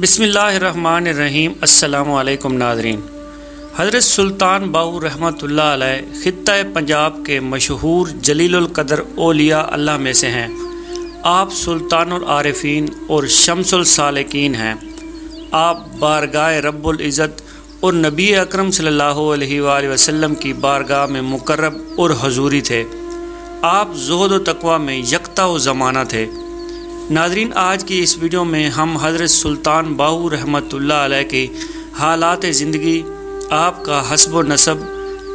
बिसमीम अल्लाम नादरीन हज़रत सुल्तान रहमतुल्लाह अलैह ख़त्ता पंजाब के मशहूर जलीलकदर ओलिया अल्लाह में से हैं। आप सुल्तानुल आरिफीन और शमसुल सालिकीन हैं। आप बारगाह रब्बुल इज़्ज़त और नबी अकरम सल्लल्लाहु अलैहि की बारगाह में मुकर्रब और हजूरी थे। आप जहद तकवा में यकता व ज़माना थे। नाजरीन, आज की इस वीडियो में हम हज़रत सुल्तान रहमतुल्लाह अलैह की हालात ज़िंदगी, आपका हसब नसब,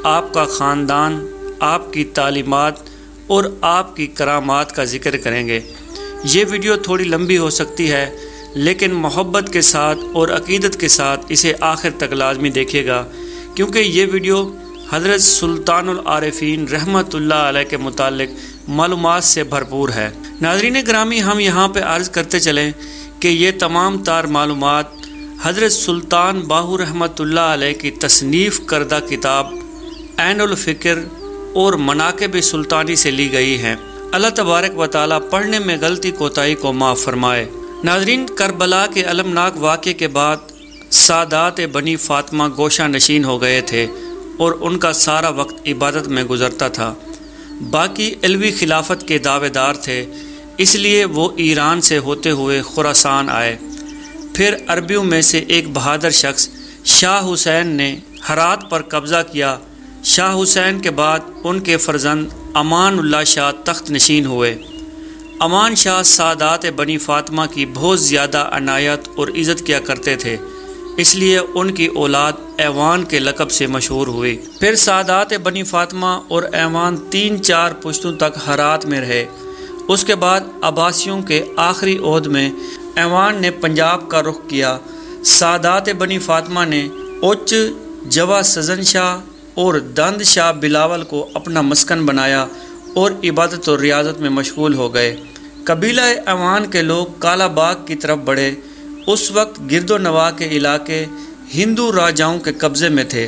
आपका ख़ानदान, आपकी तालीमत और आपकी करामात का ज़िक्र करेंगे। ये वीडियो थोड़ी लंबी हो सकती है, लेकिन मोहब्बत के साथ और अकीदत के साथ इसे आखिर तक लाजमी देखिएगा, क्योंकि ये वीडियो हज़रत सुल्तानुल आरिफीन रहमतुल्लाह के मुतालिक मालूम से भरपूर है। नाजरीन ग्रामी, हम यहाँ पर अर्ज़ करते चलें कि ये तमाम तार मालूम हज़रत सुल्तान बाहू रहमत की तसनीफ़ करदा किताब फ़िक्र और मनाकब सुल्तानी से ली गई हैं। अल्लाह तबारक व ताली पढ़ने में गलती कोताही को माफ़ फरमाए। नाजरीन, करबला के अलमनाक वाक़े के बाद सादात बनी फ़ातिमा गोशा नशीन हो गए थे और उनका सारा वक्त इबादत में गुजरता था। बाकी अलवी खिलाफत के दावेदार थे, इसलिए वो ईरान से होते हुए खुरासान आए। फिर अरबियों में से एक बहादुर शख्स शाह हुसैन ने हरात पर कब्ज़ा किया। शाह हुसैन के बाद उनके फ़र्जंद अमान शाह तख्त नशीन हुए। अमान शाह सादात बनी फ़ातिमा की बहुत ज़्यादा अनायत और इज़्ज़त किया करते थे। इसलिए उनकी औलाद ऐवान के लकब से मशहूर हुई। फिर सादात बनी फ़ातिमा और ऐवान तीन चार पुश्तों तक हरात में रहे। उसके बाद अब्बासियों के आखिरी अहद में ऐवान ने पंजाब का रुख किया। सादात बनी फ़ातिमा ने उच्च जवा सजन शाह और दंद शाह बिलावल को अपना मस्कन बनाया और इबादत और रियाजत में मशगूल हो गए। कबीला अवान के लोग काला बाग की तरफ़ बढ़े। उस वक्त गिरदो नवा के इलाके हिंदू राजाओं के कब्ज़े में थे।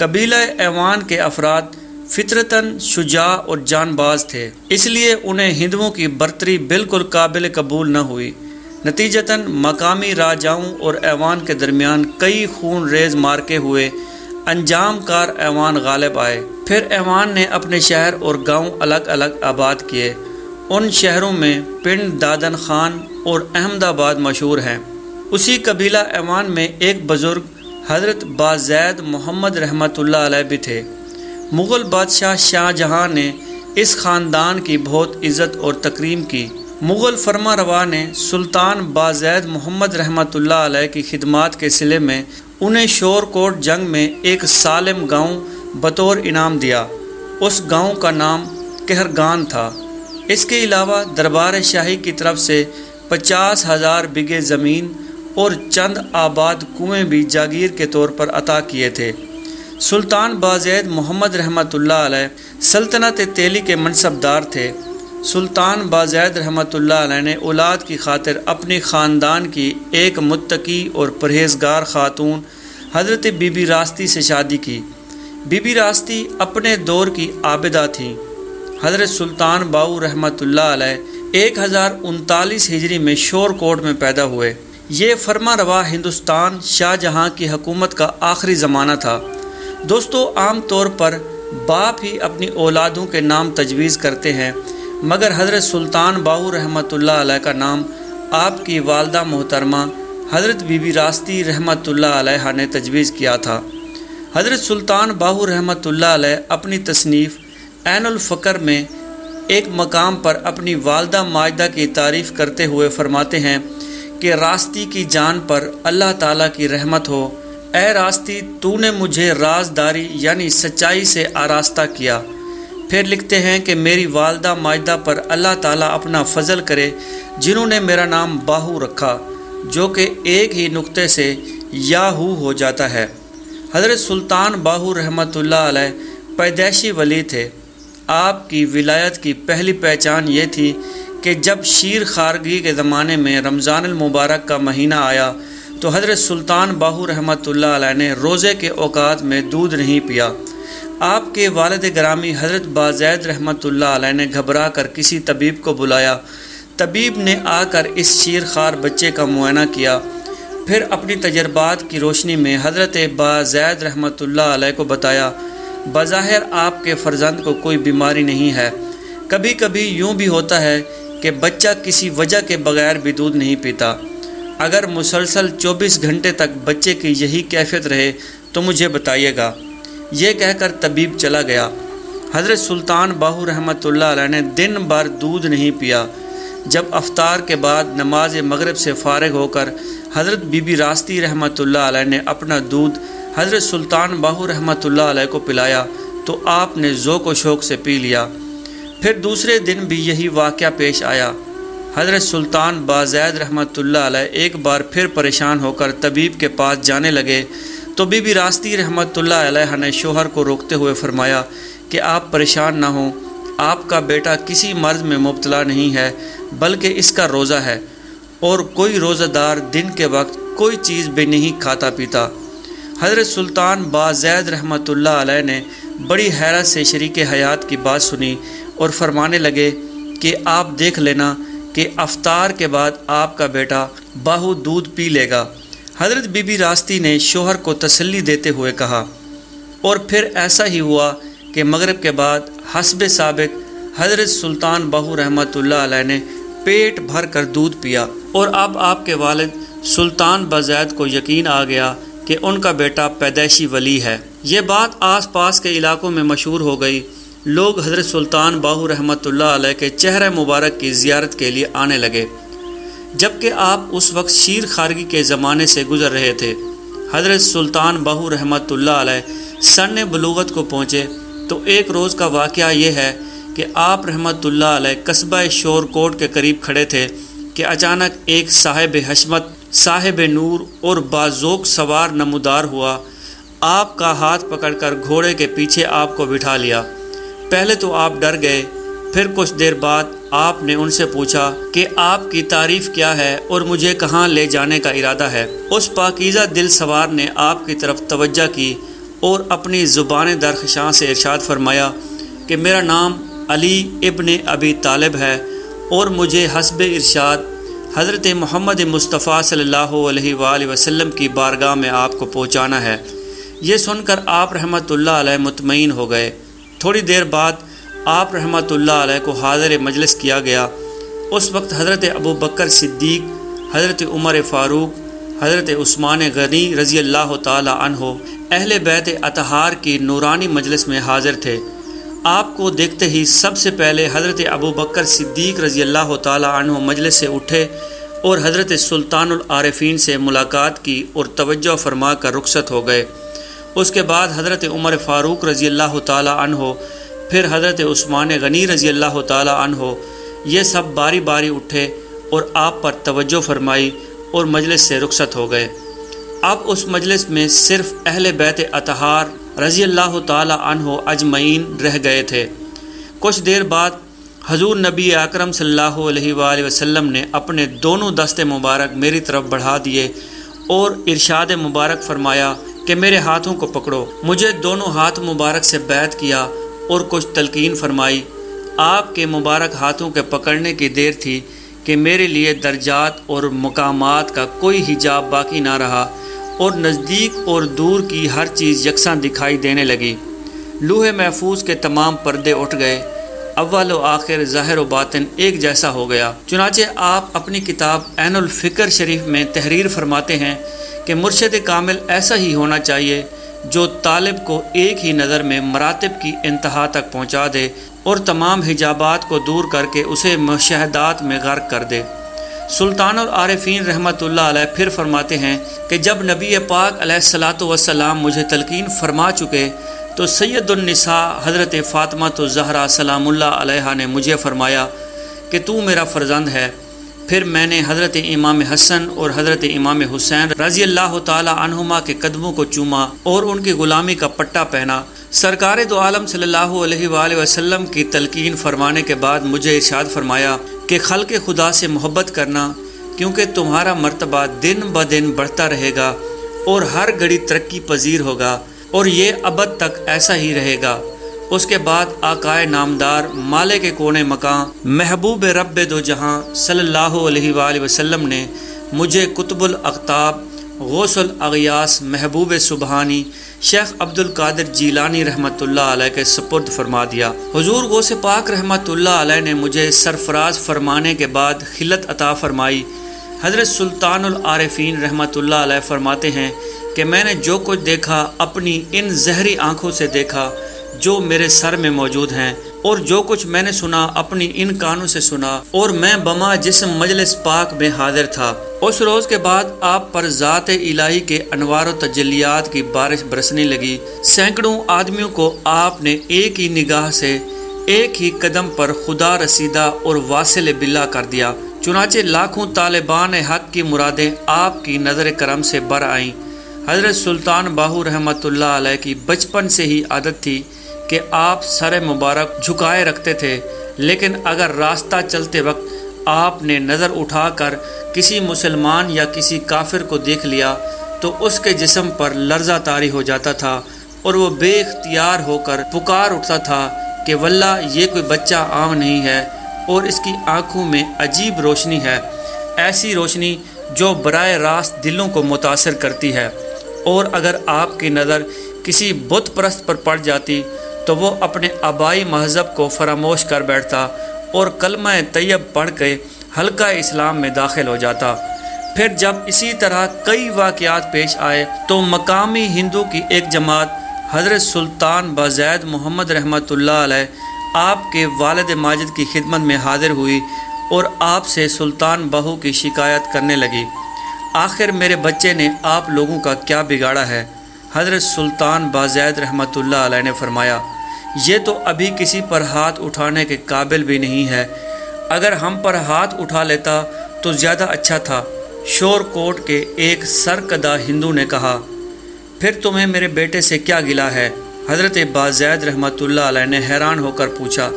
कबीला अवान के अफराद फितरतन, शुजा और जानबाज थे। इसलिए उन्हें हिंदुओं की बरतरी बिल्कुल काबिल कबूल न हुई। नतीजतन मकामी राजाओं और ऐवान के दरमियान कई खून रेज मारके हुए अंजाम कार ऐवान गालिब आए। फिर ऐवान ने अपने शहर और गाँव अलग अलग आबाद किए। उन शहरों में पिंड दादन खान और अहमदाबाद मशहूर हैं। उसी कबीला ऐवान में एक बुज़ुर्ग हज़रत बाजैद मोहम्मद अलैह भी थे। मुग़ल बादशाह शाहजहाँ ने इस ख़ानदान की बहुत इज़्ज़त और तकरीम की। मुग़ल फरमा रवा ने सुल्तान बाजैद मोहम्मद अलैह की खिदमत के सिले में उन्हें शोरकोट जंग में एक सालम गाँव बतौर इनाम दिया। उस गाँव का नाम कहरगान था। इसके अलावा दरबार शाही की तरफ़ से पचास हज़ार बिगे ज़मीन और चंद आबाद कुएँ भी जागीर के तौर पर अता किए थे। सुल्तान बाजैद मोहम्मद अलैह सल्तनत तेली के मनसबदार थे। सुल्तान बाजैद अलैह ने औलाद की खातिर अपनी ख़ानदान की एक मुत्तकी और परहेजगार ख़ातून हज़रत बीबी रास्ती से शादी की। बीबी रास्ती अपने दौर की आबिदा थी। हज़रत सुल्तान बाऊ अलैह एक हज़ार उनतालीस हिजरी में शोरकोट में पैदा हुए। ये फरमा रवा हिंदुस्तान शाहजहाँ की हुकूमत का आखिरी ज़माना था। दोस्तों, आम तौर पर बाप ही अपनी औलादों के नाम तजवीज़ करते हैं, मगर हज़रत सुल्तान रहमतुल्लाह अलैह का नाम आपकी वालदा मोहतरमा हज़रत बीबी रास्ती रहमत ने तजवीज़ किया था। हज़रत सुल्तान बाहू रहमतुल्लाह अपनी तसनीफ़ फ़कर में एक मकाम पर अपनी वालदा माजदा की तारीफ़ करते हुए फरमाते हैं कि रास्ती की जान पर अल्लाह ताला की रहमत हो। ए रास्ती तूने मुझे राजदारी यानी सच्चाई से आरास्ता किया। फिर लिखते हैं कि मेरी वालदा माजदा पर अल्लाह ताला अपना फ़ज़ल करे, जिन्होंने मेरा नाम बाहू रखा, जो कि एक ही नुक्ते से याहू हो जाता है। हज़रत सुल्तान बाहू अलैह पैदाइशी वली थे। आपकी विलायत की पहली पहचान ये थी कि जब शीर खारगी के ज़माने में रमज़ान मुबारक का महीना आया तो हज़रत सुल्तान बाहू अलैह ने रोज़े के औकात में दूध नहीं पिया। आपके वालद ग्रामी हज़रत बाजैद रहमत ने घबरा कर किसी तबीब को बुलाया। तबीब ने आकर इस शीर खार बच्चे का मुआयना किया। फिर अपनी तजर्बात की रोशनी में हज़रत बाजैद रहमत को बताया, बज़ाहिर आपके फ़र्जंद को कोई बीमारी नहीं है। कभी कभी यूँ भी होता है कि बच्चा किसी वजह के बगैर भी दूध नहीं पीता। अगर मुसलसल 24 घंटे तक बच्चे की यही कैफियत रहे तो मुझे बताइएगा। ये कहकर तबीब चला गया। हज़रत सुल्तान बाहू रहमत ने दिन भर दूध नहीं पिया। जब अफ्तार के बाद नमाज़ मगरब से फारग होकर हज़रत बीबी रास्ती रहमत ने अपना दूध हज़रत सुल्तान बाहू रहमत को पिलाया तो आपने ज़ोक शौक़ से पी लिया। फिर दूसरे दिन भी यही वाक़ पेश आया। हज़रत सुल्तान बाजैद रहमत ला एक बार फिर परेशान होकर तबीब के पास जाने लगे। तो बीबी रास्ती रहमत ने शोहर को रोकते हुए फरमाया कि आप परेशान ना हों, आपका बेटा किसी मर्ज में मुबतला नहीं है, बल्कि इसका रोज़ा है और कोई रोज़ादार दिन के वक्त कोई चीज़ भी नहीं खाता पीता। हज़रत सुल्तान बाजैद रहमत ने बड़ी हैरत से शरीक हयात की बात सुनी। और फरमाने लगे कि आप देख लेना कि अफ्तार के बाद आपका बेटा बाहू दूध पी लेगा। हज़रत बीबी रास्ती ने शोहर को तसल्ली देते हुए कहा, और फिर ऐसा ही हुआ कि मगरब के बाद हसब सबक हज़रत सुल्तान बाहू रहमत ने पेट भर कर दूध पिया, और अब आपके वालिद सुल्तान बजैद को यकीन आ गया कि उनका बेटा पैदाइशी वली है। ये बात आस पास के इलाकों में मशहूर हो गई लोग हज़रत सुल्तान बाहू रहमत के चेहरे मुबारक की ज़ियारत के लिए आने लगे। जबकि आप उस वक्त शीर खारगी के ज़माने से गुज़र रहे थे। हज़रत सुल्तान बाहू रहमत सन बलूगत को पहुँचे तो एक रोज़ का वाक़ यह है कि आप रहमत कस्बा शोरकोट के करीब खड़े थे कि अचानक एक साहिब हशमत, साहिब नूर और बाजोक सवार नमदार हुआ। आपका हाथ पकड़कर घोड़े के पीछे आपको बिठा लिया। पहले तो आप डर गए, फिर कुछ देर बाद आपने उनसे पूछा कि आपकी तारीफ़ क्या है और मुझे कहाँ ले जाने का इरादा है। उस पाकिज़ा दिल सवार ने आपकी तरफ़ तवज्जा की और अपनी ज़ुबान दरखशां से इरशाद फरमाया कि मेरा नाम अली इब्न अबी तालिब है और मुझे हसब इरशाद हज़रत मोहम्मद मुस्तफ़ा अलैहि वसल्लम की बारगाह में आपको पहुँचाना है। ये सुनकर आप रहमत मुतमिन हो गए। थोड़ी देर बाद आप रहमत को हाजिर मजलिस किया गया। उस वक्त हज़रत अबू बकर सिद्दीक, हज़रत उमर फ़ारूक, हज़रत उस्मान गनी रज़ी अल्लाह तहो अहल बैत अतहार की नूरानी मजलिस में हाजिर थे। आपको देखते ही सबसे पहले हज़रत अबू बकर सिद्दीक रज़ी अल्लाह तु मजलिस से उठे और हज़रत सुल्तानआरफ़ीन से मुलाकात की और तवज्जो फरमा कर रुखसत हो गए। उसके बाद हज़रत उमर फ़ारूक रज़ी अल्लाह तहो फिर हज़रत उस्मान गनी रज़ी अल्लाह तहो ये सब बारी बारी उठे और आप पर तवज्जो फरमाई और मजलिस से रुखसत हो गए। अब उस मजलिस में सिर्फ़ अहल बैत अतहार रज़ी अल्लाह तहो अजमैन रह गए थे। कुछ देर बाद हजूर नबी अकरम सल्लल्लाहु अलैहि वसल्लम ने अपने दोनों दस्ते मुबारक मेरी तरफ़ बढ़ा दिए और इरशाद मुबारक फरमाया कि मेरे हाथों को पकड़ो। मुझे दोनों हाथ मुबारक से बैत किया और कुछ तलकीन फरमाई। आपके मुबारक हाथों के पकड़ने की देर थी कि मेरे लिए दर्जात और मकामात का कोई हिजाब बाकी ना रहा और नज़दीक और दूर की हर चीज़ यकसा दिखाई देने लगी। लूहे महफूज के तमाम पर्दे उठ गए। अव्वल व आखिर ज़ाहिर व बातिन एक जैसा हो गया। चुनाचे आप अपनी किताब फ़िक्र शरीफ में तहरीर फरमाते हैं कि मुर्शद कामिल ऐसा ही होना चाहिए जो तालब को एक ही नज़र में मरातब की इंतहा तक पहुँचा दे और तमाम हिजाबात को दूर करके उसे मुशाहदात में गर्क कर दे। सुल्तान और आरफीन रहमत फिर फरमाते हैं कि जब नबी पाक वसलाम मुझे तलकिन फरमा चुके तो सैदुलनसा हज़रत फ़ातिमा तो ज़हरा सलामुल्लाह ने मुझे फ़रमाया कि तू मेरा फ़र्जंद है। फिर मैंने हज़रत इमाम हसन और हज़रत इमाम हुसैन रज़ी अल्लाह तहुमा के कदमों को चूमा और उनकी ग़ुलामी का पट्टा पहना। सरकार दो आलम सल्लल्लाहु की तलकिन फरमाने के बाद मुझे इरशाद फरमाया कि खल के खुदा से मोहब्बत करना, क्योंकि तुम्हारा मरतबा दिन ब दिन बढ़ता रहेगा और हर घड़ी तरक्की पजीर होगा और ये अब तक ऐसा ही रहेगा। उसके बाद आकाए नामदार माले के कोने मकान महबूब रब दो जहाँ अलैहि ने मुझे कुतुबुल अख्ताब, गौसल अगयास, महबूब सुबहानी, शेख अब्दुल कादिर जीलानी रहमत के सपुर्द फरमा दिया। हजूर गौस पाक रहमत ने मुझे सरफराज फरमाने के बाद खिलत अता फरमाई। हज़रत सुल्तानफीन रहमत फरमाते हैं कि मैंने जो कुछ देखा, अपनी इन जहरी आँखों से देखा जो मेरे सर में मौजूद हैं और जो कुछ मैंने सुना अपनी इन कानों से सुना और मैं बमा जिसम मजलिस पाक में हाजिर था, उस रोज़ के बाद आप पर ज़ात इलाही के अनवार तजलियात की बारिश बरसने लगी। सैकड़ों आदमियों को आपने एक ही निगाह से, एक ही कदम पर खुदा रसीदा और वासिल बिल्ला कर दिया। चुनाचे लाखों तालिबान हक की मुरादें आपकी नज़र करम से बर आईं। हज़रत सुल्तान बाहू रहमत की बचपन से ही आदत थी कि आप सर मुबारक झुकाए रखते थे, लेकिन अगर रास्ता चलते वक्त आपने नज़र उठाकर किसी मुसलमान या किसी काफिर को देख लिया तो उसके जिसम पर लर्जा तारी हो जाता था और वो बेख्तियार होकर पुकार उठता था कि वल्ला, ये कोई बच्चा आम नहीं है और इसकी आँखों में अजीब रोशनी है। ऐसी रोशनी जो बर रास्त दिलों को मुतासर करती है और अगर आपकी नज़र किसी बुत परस्त पर पड़ जाती तो वो अपने आबाई महजब को फरामोश कर बैठता और कलम तैयब पढ़ के हल्का इस्लाम में दाखिल हो जाता। फिर जब इसी तरह कई वाक़ात पेश आए तो मकामी हिंदू की एक जमात, हज़रत सुल्तान बाजैद मोहम्मद रहमत आपके वालद माजिद की खिदमत में हाजिर हुई और आपसे सुल्तान बहू की शिकायत करने लगी। आखिर मेरे बच्चे ने आप लोगों का क्या बिगाड़ा है? हज़रत सुल्तान बाजैद रहमत ने फरमाया ये तो अभी किसी पर हाथ उठाने के काबिल भी नहीं है। अगर हम पर हाथ उठा लेता तो ज़्यादा अच्छा था, शोर कोट के एक सरकदा हिंदू ने कहा। फिर तुम्हें मेरे बेटे से क्या गिला है? हज़रत बाजैद रहमत ने हैरान होकर पूछा।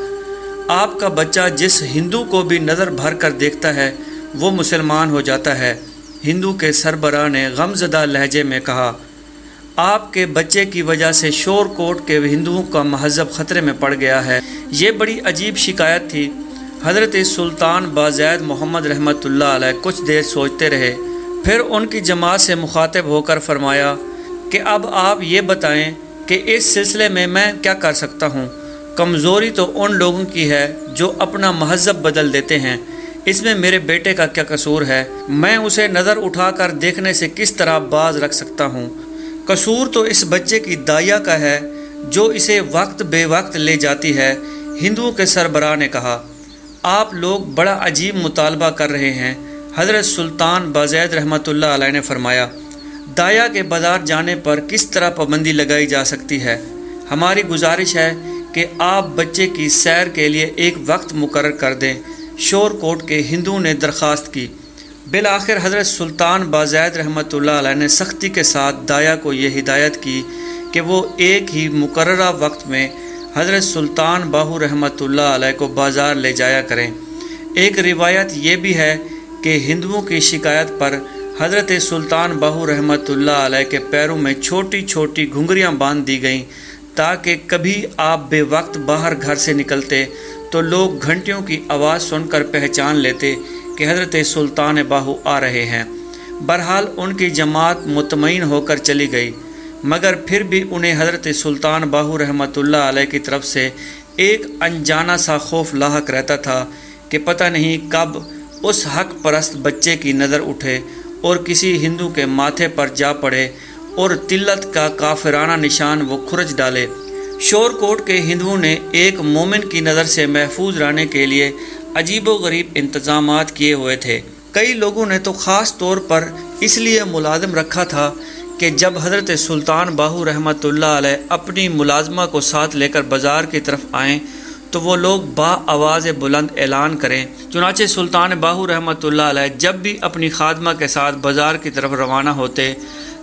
आपका बच्चा जिस हिंदू को भी नज़र भर कर देखता है, वो मुसलमान हो जाता है, हिंदू के सरबरा ने गमजदा लहजे में कहा। आपके बच्चे की वजह से शोर कोट के हिंदुओं का महजब ख़तरे में पड़ गया है। ये बड़ी अजीब शिकायत थी। हज़रत सुल्तान बाजैद मोहम्मद रहमत कुछ देर सोचते रहे। फिर उनकी जमात से मुखातब होकर फरमाया कि अब आप ये बताएँ कि इस सिलसिले में मैं क्या कर सकता हूँ? कमज़ोरी तो उन लोगों की है जो अपना महजब बदल देते हैं। इसमें मेरे बेटे का क्या कसूर है? मैं उसे नज़र उठाकर देखने से किस तरह बाज रख सकता हूँ? कसूर तो इस बच्चे की दाया का है, जो इसे वक्त बे वक्त ले जाती है, हिंदुओं के सरबराह ने कहा। आप लोग बड़ा अजीब मुतालबा कर रहे हैं, हज़रत सुल्तान बाजैद रहमत ने फरमाया। दाया के बाज़ार जाने पर किस तरह पाबंदी लगाई जा सकती है? हमारी गुजारिश है कि आप बच्चे की सैर के लिए एक वक्त मुकर कर दें शोर कोट के हिंदुओं ने दरख्वास्त की। बिल आखिर हज़रत सुल्तान बाजैद रहमत ने सख्ती के साथ दाया को यह हिदायत की कि वो एक ही मुकर वक्त में हज़रत सुल्तान बाहू रहमत को बाज़ार ले जाया करें। एक रिवायत ये भी है कि हिंदुओं की शिकायत पर हज़रत सुल्तान बाहू रहमत के पैरों में छोटी छोटी घुंघरियाँ बाँध दी गईं ताकि कभी आप बेवक्त बाहर घर से निकलते तो लोग घंटियों की आवाज़ सुनकर पहचान लेते कि हज़रत सुल्तान बाहू आ रहे हैं। बहरहाल उनकी जमात मुतमिन होकर चली गई, मगर फिर भी उन्हें हज़रत सुल्तान बाहू रहमत की तरफ़ से एक अनजाना सा खौफ लाक रहता था कि पता नहीं कब उस हक परस्त बच्चे की नज़र उठे और किसी हिंदू के माथे पर जा पड़े और तिल्लत का काफिराना निशान वो खुरज डाले। शोरकोट के हिंदुओं ने एक मोमिन की नज़र से महफूज रहने के लिए अजीब गरीब इंतज़ाम किए हुए थे। कई लोगों ने तो ख़ास तौर पर इसलिए मुलाजम रखा था कि जब हज़रत सुल्तान बाहू रहमत अपनी मुलाजमा को साथ लेकर बाज़ार की तरफ़ आएँ तो वो लोग बा आवाज़ बुलंद ऐलान करें। चुनाचे सुल्तान बाहू रहमत जब भी अपनी खादमा के साथ बाज़ार की तरफ़ रवाना होते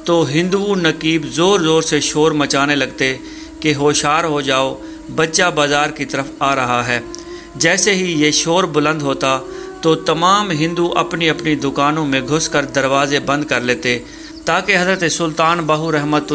तो हिंदू नकीब ज़ोर ज़ोर से शोर मचाने लगते कि होशार हो जाओ, बच्चा बाज़ार की तरफ़ आ रहा है। जैसे ही ये शोर बुलंद होता तो तमाम हिंदू अपनी अपनी दुकानों में घुसकर दरवाजे बंद कर लेते, ताकि हज़रत सुल्तान बाहू रहमत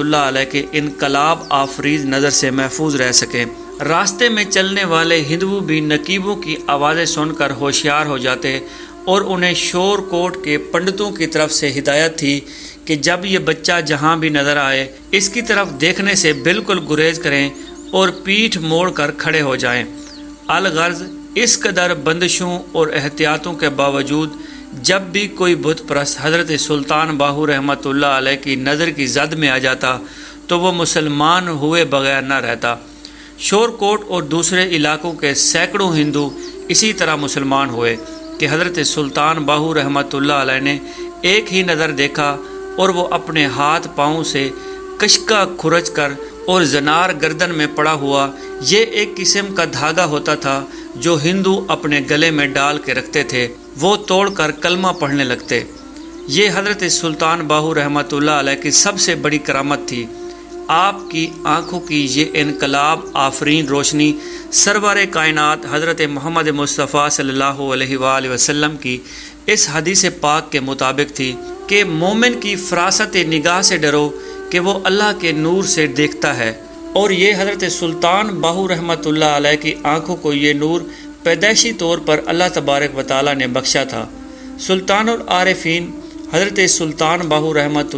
के इनकलाब आफरीज नज़र से महफूज रह सकें रास्ते में चलने वाले हिंदू भी नकीबों की आवाज़ें सुनकर होशियार हो जाते, और उन्हें शोर कोट के पंडितों की तरफ़ से हिदायत थी कि जब ये बच्चा जहाँ भी नज़र आए, इसकी तरफ़ देखने से बिल्कुल गुरेज करें और पीठ मोड़ कर खड़े हो जाएँ। अलगर्ज इस कदर बंदिशों और एहतियातों के बावजूद, जब भी कोई बुत प्रस्त हज़रत सुल्तान बाहू रहमत की नज़र की जद में आ जाता तो वह मुसलमान हुए बगैर न रहता। शोरकोट और दूसरे इलाकों के सैकड़ों हिंदू इसी तरह मुसलमान हुए कि हज़रत सुल्तान बाहू रहमत ने एक ही नज़र देखा और वो अपने हाथ पाँव से कशका खुरच कर और जनार गर्दन में पड़ा हुआ, ये एक किस्म का धागा होता था, जो हिंदू अपने गले में डाल के रखते थे। वो तोड़कर कलमा पढ़ने लगते। ये हज़रत सुल्तान बाहू रहमत की सबसे बड़ी करामत थी। आपकी आँखों की ये इनकलाब, आफरीन रोशनी सरवर कायनात हज़रत मोहम्मद मुस्तफ़ा सल्लल्लाहु वसल्लम की इस हदीस पाक के मुताबिक थी कि मोमिन की फरासत निगाह से डरो कि वो अल्लाह के नूर से देखता है। और ये हज़रत सुल्तान बाहू रहमत की आँखों को ये नूर पैदाइशी तौर पर अल्लाह तबारक वाली ने बख्शा था। सुल्तान और आरफीन, हज़रत सुल्तान बाहू रहमत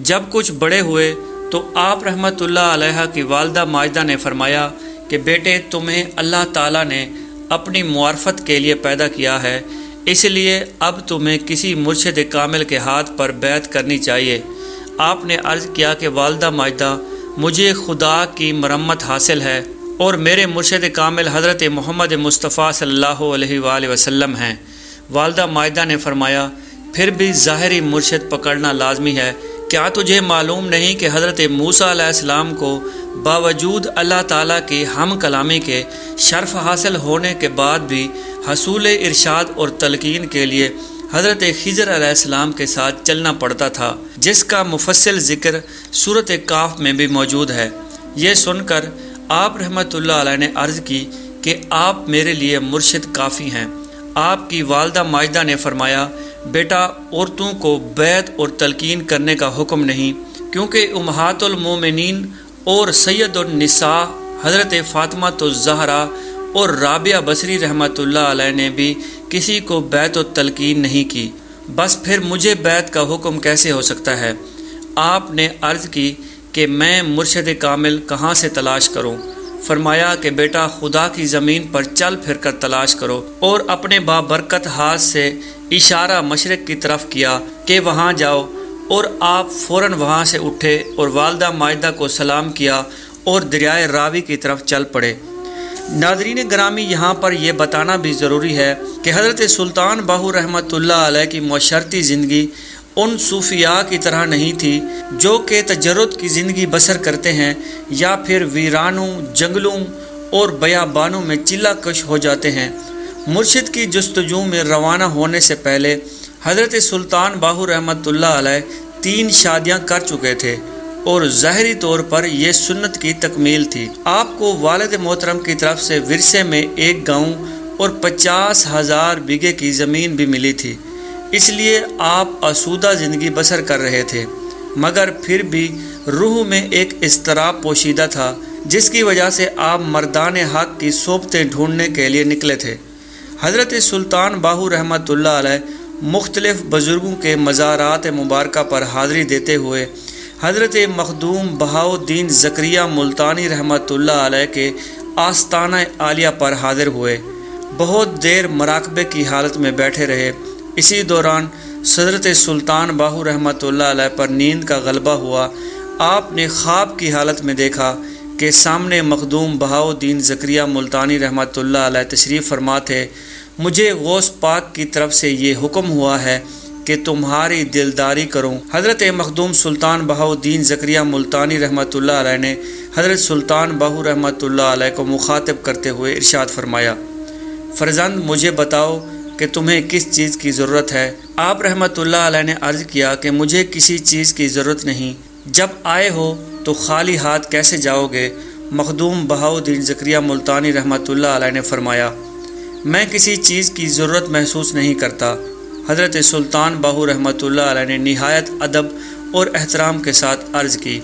जब कुछ बड़े हुए तो आप रहमत आलह की वालदा माजदा ने फरमाया कि, बेटे, तुम्हें अल्लाह ताला ने अपनी मुआरफत के लिए पैदा किया है, इसलिए अब तुम्हें किसी मुर्शद कामिल के हाथ पर बैत करनी चाहिए। आपने अर्ज़ किया कि वालदा माजदा मुझे खुदा की मरम्मत हासिल है और मेरे मुर्शद कामिल हज़रत मोहम्मद मुस्तफ़ा अलैहि वसल्लम हैं। वालदा माजदा ने फरमाया, फिर भी ज़ाहरी मुर्शद पकड़ना लाजमी है। क्या तुझे मालूम नहीं कि हज़रत मूसा को बावजूद अल्लाह ताला की हम कलामी के शर्फ हासिल होने के बाद भी हसूल इरशाद और तलकिन के लिए हज़रत खिजर अलैहिस्सलाम के साथ चलना पड़ता था, जिसका मुफसल ज़िक्र सूरत काफ में भी मौजूद है। ये सुनकर आप रहमत ने अर्ज़ की कि आप मेरे लिए मुर्शिद काफ़ी हैं। आपकी वालदा माजदा ने फरमाया, बेटा, औरतों को बैत और तलकिन करने का हुक्म नहीं, क्योंकि उमहातुलमोमिन और सैदुलनसा हज़रत फ़ातिमा तो जहरा और राबिया बसरी रहमत ने भी किसी को बैत और तलकीन नहीं की। बस फिर मुझे बैत का हुक्म कैसे हो सकता है? आपने अर्ज़ की कि मैं मुर्शद कामिल कहाँ से तलाश करूँ? फरमाया कि बेटा, खुदा की ज़मीन पर चल फिर कर तलाश करो और अपने बाबरकत हाथ से इशारा मशरक़ की तरफ़ किया कि वहाँ जाओ और आप फ़ौर वहाँ से उठे और वालदा माजदा को सलाम किया और दरियाए रावी की तरफ़ चल पड़े। नाजरीन ग्रामी, यहाँ पर यह बताना भी ज़रूरी है कि हज़रत सुल्तान बाहू रहमत की मशरती ज़िंदगी उन सूफिया की तरह नहीं थी, जो कि तजरत की ज़िंदगी बसर करते हैं या फिर वीरानों, जंगलों और बयाबानों में चिल्ला कश हो जाते हैं। मुर्शिद की जस्तजू में रवाना होने से पहले हज़रत सुल्तान बाहू रहमत तीन शादियाँ कर चुके थे। और ज़ाहरी तौर पर यह सुन्नत की तकमील थी। आपको वालद मोहतरम की तरफ़ से विरसे में एक गाँव और पचास हज़ार बीघे की ज़मीन भी मिली थी। इसलिए आप आसूदा ज़िंदगी बसर कर रहे थे। मगर फिर भी रूह में एक इसतराब पोशीदा था, जिसकी वजह से आप मर्दान हक की सोबतें ढूँढने के लिए निकले थे। हज़रत सुल्तान बाहू रहमत मुख्तलिफ़ बुज़ुर्गों के मज़ारात मुबारक पर हाज़री देते हुए हज़रत मखदूम बहाउद्दीन ज़क्रिया मुल्तानी रहमत के आस्ताना आलिया पर हाजिर हुए। बहुत देर मराकबे की हालत में बैठे रहे। इसी दौरान सदरत सुल्तान बाहू रहमत पर नींद का गलबा हुआ। आपने ख्वाब की हालत में देखा कि सामने मखदूम बहाउद्दीन ज़क्रिया मुल्तानी रहमत तशरीफ़ फरमा थे। मुझे गौस पाक की तरफ़ से ये हुक्म हुआ है कि तुम्हारी दिलदारी करूँ। हज़रत मखदूम सुल्तान बहाउद्दीन ज़क्रिया मुल्तानी रहमत ने हज़रत सुल्तान बाहू रहमत को मुखातब करते हुए इरशाद फरमाया, फ़र्जंद, मुझे बताओ कि तुम्हें किस चीज़ की ज़रूरत है? आप रहमत ने अर्ज़ किया कि मुझे किसी चीज़ की ज़रूरत नहीं। जब आए हो तो खाली हाथ कैसे जाओगे? मखदूम बहाउद्दीन ज़क्रिया मुल्तानी रहमत ने फरमाया, मैं किसी चीज़ की ज़रूरत महसूस नहीं करता। हज़रत सुल्तान बाहू रहमत ने नहायत अदब और एहतराम के साथ अर्ज़ की।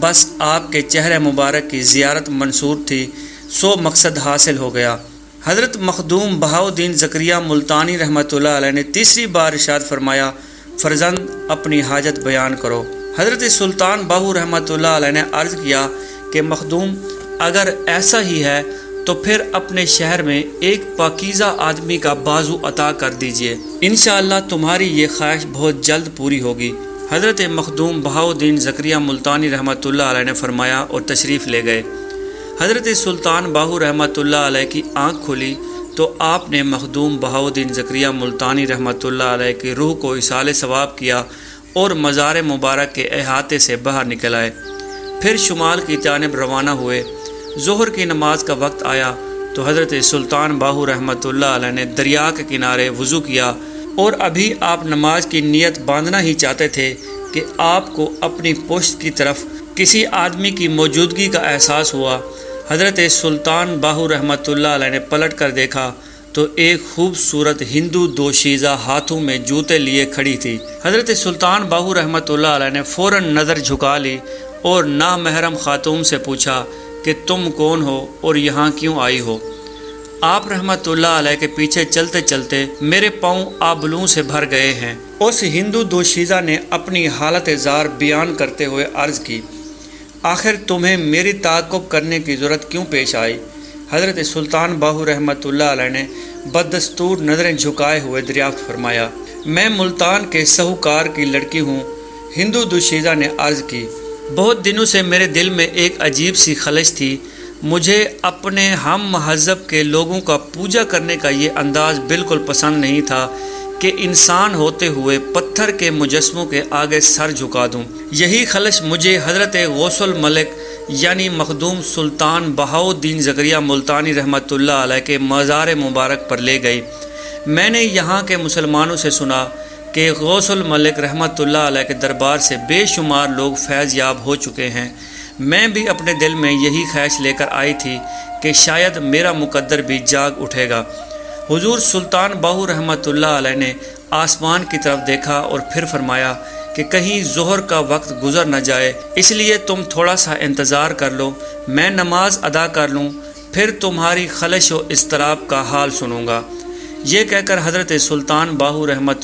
बस आपके चेहरे मुबारक की ज़ियारत मंसूर थी, सो मकसद हासिल हो गया। हज़रत मखदूम बहाउद्दीन ज़क्रिया मुल्तानी रहमत ने तीसरी बार इशाद फरमाया, फर्जंद, अपनी हाजत बयान करो। हज़रत सुल्तान बाहू रहमत ने अर्ज़ किया कि मखदूम, अगर ऐसा ही है तो फिर अपने शहर में एक पाकिज़ा आदमी का बाजू अता कर दीजिए। इन तुम्हारी ये ख्वाहिश बहुत जल्द पूरी होगी। हज़रत मखदूम बहाउद्दीन ज़क्रिया मुल्तानी रहमत ने फरमाया और तशरीफ़ ले गए। हज़रत सुल्तान बाहू रहमत की आँख खुली तो आपने मखदूम बहाउद्दीन ज़क्रिया मुल्तानी रहमत की रूह को इसाल सवाब किया और मज़ार मुबारक के अहाते से बाहर निकल आए। फिर शुमाल की जानब रवाना हुए। जहर की नमाज़ का वक्त आया तो हज़रत सुल्तान बाहू रहमत ने दरिया के किनारे वज़ू किया और अभी आप नमाज़ की नीयत बांधना ही चाहते थे कि आपको अपनी पुश्त की तरफ़ किसी आदमी की मौजूदगी का एहसास हुआ। हज़रत सुल्तान बाहू रहमत ने पलट कर देखा तो एक खूबसूरत हिंदू दोशीज़ा हाथों में जूते लिए खड़ी थी। हज़रत सुल्तान बाहू रहमत ने फ़ौर नज़र झुका ली और नामहरम ख़ातून से पूछा कि तुम कौन हो और यहाँ क्यों आई हो? आप रहमत के पीछे चलते चलते मेरे पाँव आबलू से भर गए हैं। उस हिंदू दोशीज़ा ने अपनी हालत जार बयान करते हुए अर्ज़ की, आखिर तुम्हें मेरी ताकुब करने की ज़रूरत क्यों पेश आई? हज़रत सुल्तान बाहू रहमत ने बदस्तूर नज़रें झुकाए हुए दरियाफ्त फरमाया, मैं मुल्तान के सहूकार की लड़की हूँ। हिंदू दुशीज़ा ने अर्ज़ की बहुत दिनों से मेरे दिल में एक अजीब सी खलश थी मुझे अपने हम महजब के लोगों का पूजा करने का ये अंदाज़ बिल्कुल पसंद नहीं था कि इंसान होते हुए पत्थर के मुजस्मों के आगे सर झुका दूँ। यही खलश मुझे हज़रत गौसल मलिक यानी मखदूम सुल्तान बहाउद्दीन ज़करिया मुल्तानी रहमत के मज़ार मुबारक पर ले गई मैंने यहाँ के मुसलमानों से सुना कि गौसल मलिक रहमत के दरबार से बेशुमार लोग फैज़ याब हो चुके हैं। मैं भी अपने दिल में यही ख्वाहिश लेकर आई थी कि शायद मेरा मुकद्दर भी जाग उठेगा। हुजूर सुल्तान बाहू रहमत ने आसमान की तरफ़ देखा और फिर फरमाया कि कहीं जोहर का वक्त गुजर न जाए, इसलिए तुम थोड़ा सा इंतज़ार कर लो, मैं नमाज़ अदा कर लूँ, फिर तुम्हारी खलश व इसतराब का हाल सुनूँगा। ये कहकर हज़रत सुल्तान बाहू रहमत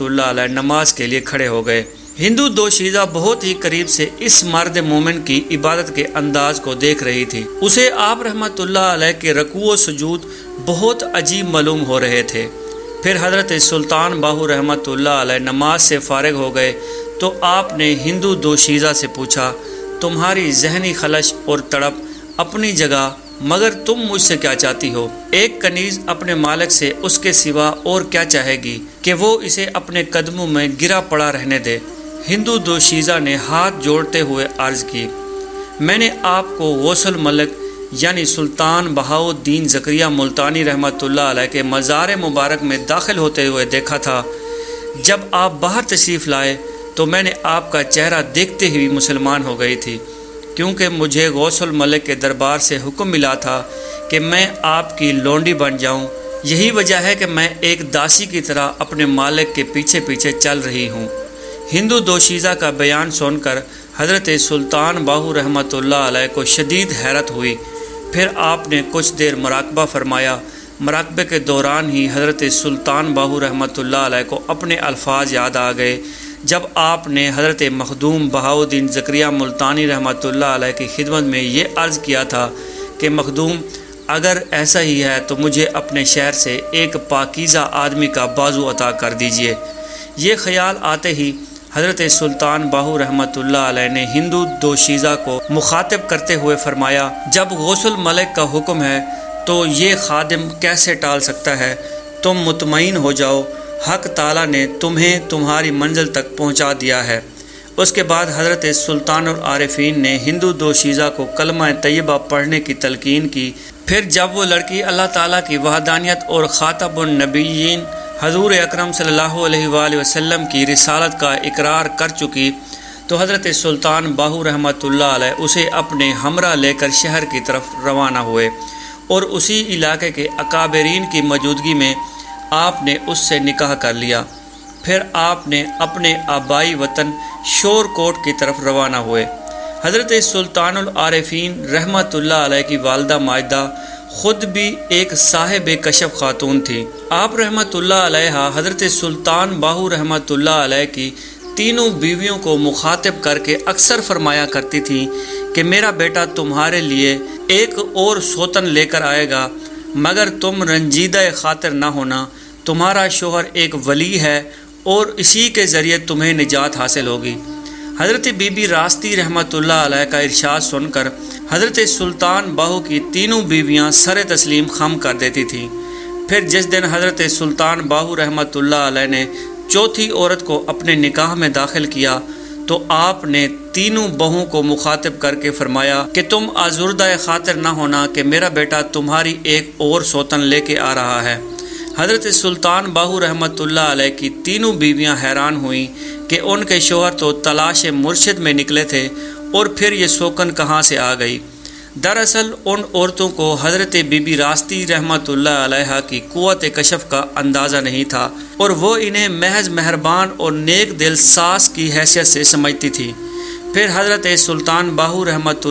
नमाज़ के लिए खड़े हो गए। हिंदू दोशीज़ा बहुत ही करीब से इस मर्द मोमिन की इबादत के अंदाज को देख रही थी। उसे आप रहमत के रकू सजूद बहुत अजीब मालूम हो रहे थे। फिर हज़रत सुल्तान बाहू रहमत नमाज़ से फारग हो गए तो आपने हिंदू दोशीज़ा से पूछा, तुम्हारी जहनी खलश और तड़प अपनी जगह मगर तुम मुझसे क्या चाहती हो? एक कनीज अपने मालिक से उसके सिवा और क्या चाहेगी कि वो इसे अपने कदमों में गिरा पड़ा रहने दे? हिंदू दोशीज़ा ने हाथ जोड़ते हुए अर्ज़ की, मैंने आपको गौसल मलिक, यानी सुल्तान बहाउद्दीन ज़करिया मुल्तानी रहमत के मज़ार मुबारक में दाखिल होते हुए देखा था। जब आप बाहर तशरीफ़ लाए तो मैंने आपका चेहरा देखते ही मुसलमान हो गई थी। क्योंकि मुझे गौसल मलिक के दरबार से हुक्म मिला था कि मैं आपकी लोंडी बन जाऊँ। यही वजह है कि मैं एक दासी की तरह अपने मालिक के पीछे पीछे चल रही हूँ। हिंदू दोशीज़ा का बयान सुनकर हज़रत सुल्तान बाहू रहमत को शदीद हैरत हुई। फिर आपने कुछ देर मराकबा फरमाया। मराकबे के दौरान ही हज़रत सुल्तान बाहू रहमत को अपने अल्फाज याद आ गए। जब आपने हज़रत मखदूम बहाउद्दीन ज़क्रिया मुल्तानी रहमत की खिदमत में ये अर्ज़ किया था कि, मखदूम, अगर ऐसा ही है तो मुझे अपने शहर से एक पाकिज़ा आदमी का बाजू अता कर दीजिए। ये ख्याल आते ही हज़रत सुल्तान बाहू रहमत ने हिंदू दोशीज़ा को मुखातिब करते हुए फरमाया, जब गौसल मलिक का हुक्म है तो ये खादिम कैसे टाल सकता है? तुम मुतमिन हो जाओ। हक ताला ने तुम्हें तुम्हारी मंजिल तक पहुँचा दिया है। उसके बाद हज़रत सुल्तान और आरिफीन ने हिंदू दोशीज़ा को कलमा तय्यबा पढ़ने की तलकीन की। फिर जब वो लड़की अल्लाह ताला की वहदानियत और ख़ातबनबीन हजूर अक्रम वसल्लम की रिसालत का इकरार कर चुकी तो हज़रत सुल्तान बाहू रहमत उसे अपने हमरा लेकर शहर की तरफ़ रवाना हुए और उसी इलाके के अकाबरीन की मौजूदगी में आपने उससे निकाह कर लिया। फिर आपने अपने आबाई वतन शोर कोट की तरफ़ रवाना हुए। हज़रत सुल्तान आरफीन रहमत की वालदा माजदा ख़ुद भी एक साहिब कशफ खातून थी। आप रहमत हज़रत सुल्तान बाहू रहमत की तीनों बीवियों को मुखातिब करके अक्सर फरमाया करती थी कि मेरा बेटा तुम्हारे लिए एक और सोतन लेकर आएगा। मगर तुम रंजीदा खातिर ना होना। तुम्हारा शोहर एक वली है और इसी के ज़रिए तुम्हें निजात हासिल होगी। हज़रत बीबी रास्ती रहमत का इरशाद सुनकर हज़रत सुल्तान बाहू की तीनों बीवियाँ सर तस्लीम खम कर देती थीं। फिर जिस दिन हज़रत सुल्तान बाहू रहमत ने चौथी औरत को अपने निकाह में दाखिल किया तो आपने तीनों बहू को मुखातिब करके फरमाया कि तुम आजुर्दा खातिर ना होना कि मेरा बेटा तुम्हारी एक और सोतन लेके आ रहा है। हज़रत सुल्तान बाहू रहमत की तीनों बीवियाँ हैरान हुईं कि उनके शोहर तो तलाश मुर्शद में निकले थे और फिर ये सोकन कहाँ से आ गई? दरअसल उन औरतों को हज़रत बीबी रास्ती रहमत की क़वत कशफ का अंदाज़ा नहीं था और वो इन्हें महज मेहरबान और नेक दिल सास की हैसियत से समझती थी। फिर हज़रत सुल्तान बाहू रहमत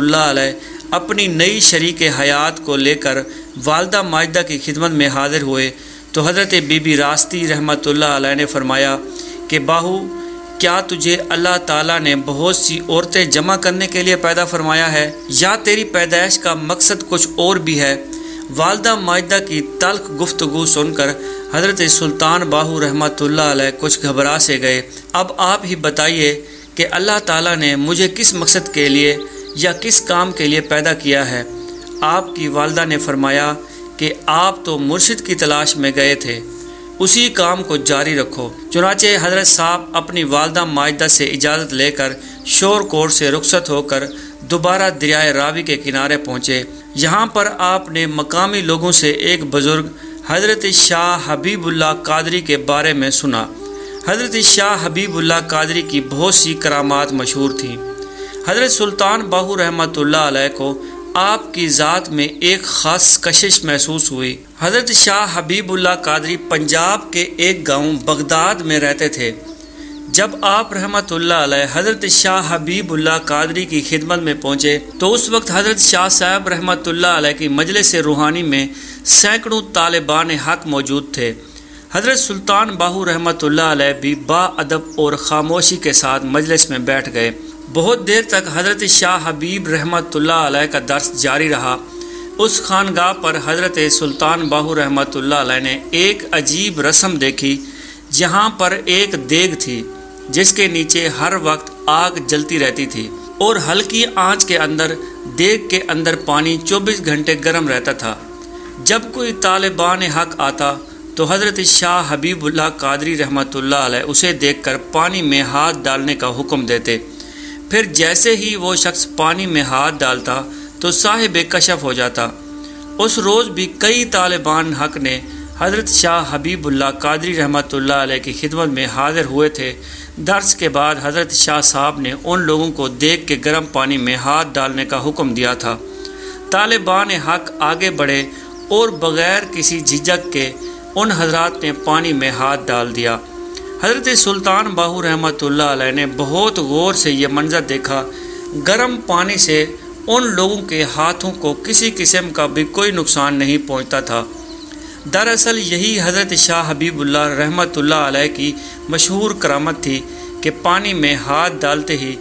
अपनी नई शरीक हयात को लेकर वालदा माजदा की खिदमत में हाजिर हुए तो हज़रत बीबी रास्ती रहमत ने फरमाया कि बाहू क्या तुझे अल्लाह ताला ने बहुत सी औरतें जमा करने के लिए पैदा फरमाया है? या तेरी पैदाइश का मकसद कुछ और भी है? वालदा माजदा की तल्ख गुफ्तगु सुनकर हज़रत सुल्तान बाहू रहमत कुछ घबरा से गए। अब आप ही बताइए कि अल्लाह ताला ने मुझे किस मकसद के लिए या किस काम के लिए पैदा किया है? आपकी वालदा ने फरमाया कि आप तो मुर्शिद की तलाश में गए थे। उसी काम को जारी रखो। चुनाचे हज़रत साहब अपनी वालदा माजदा से इजाज़त लेकर शोर कोर से रुखसत होकर दोबारा दरियाए रावी के किनारे पहुँचे। यहाँ पर आपने मकामी लोगों से एक बुज़ुर्ग हज़रत शाह हबीबुल्ला कादरी के बारे में सुना। हज़रत शाह हबीबुल्ला कादरी की बहुत सी करामात मशहूर थीं। हज़रत सुल्तान बाहू रहमत को आपकी ज़ात में एक ख़ास कशिश महसूस हुई। हज़रत शाह हबीबुल्ला कादरी पंजाब के एक गाँव बगदाद में रहते थे। जब आप रहमत हज़रत शाह हबीबुल्ला कादरी की खिदमत में पहुँचे तो उस वक्त हज़रत शाह साहब रहमत की मजलिस रूहानी में सैकड़ों तालिबान हक मौजूद थे। हज़रत सुल्तान बाहू रहमत भी बाअदब और ख़ामोशी के साथ मजलिस में बैठ गए। बहुत देर तक हज़रत शाह हबीब रहमत का दर्स जारी रहा। उस खानगाह पर हज़रत सुल्तान बाहू रहमत ने एक अजीब रस्म देखी, जहाँ पर एक देग थी, जिसके नीचे हर वक्त आग जलती रहती थी और हल्की आँच के अंदर, देग के अंदर पानी 24 घंटे गर्म रहता था। जब कोई तालिबान हक आता तो हज़रत शाह हबीबुल्ला कादरी रहमत उसे देखकर पानी में हाथ डालने का हुक्म देते। फिर जैसे ही वो शख्स पानी में हाथ डालता तो साहिब कशफ हो जाता। उस रोज़ भी कई तालिबान हक ने हज़रत शाह हबीबुल्ला कादरी रहमत की खिदमत में हाजिर हुए थे। दर्स के बाद हज़रत शाह साहब ने उन लोगों को देख के गर्म पानी में हाथ डालने का हुक्म दिया था। तालिबान हक आगे बढ़े और बग़ैर किसी झिझक के उन हजरात ने पानी में हाथ डाल दिया। हज़रत सुल्तान बाहू रहमत ने बहुत गौर से यह मंजर देखा। गर्म पानी से उन लोगों के हाथों को किसी किस्म का भी कोई नुकसान नहीं पहुँचता था। दरअसल यही हज़रत शाह हबीबुल्ला रहमत की मशहूर करामत थी कि पानी में हाथ डालते ही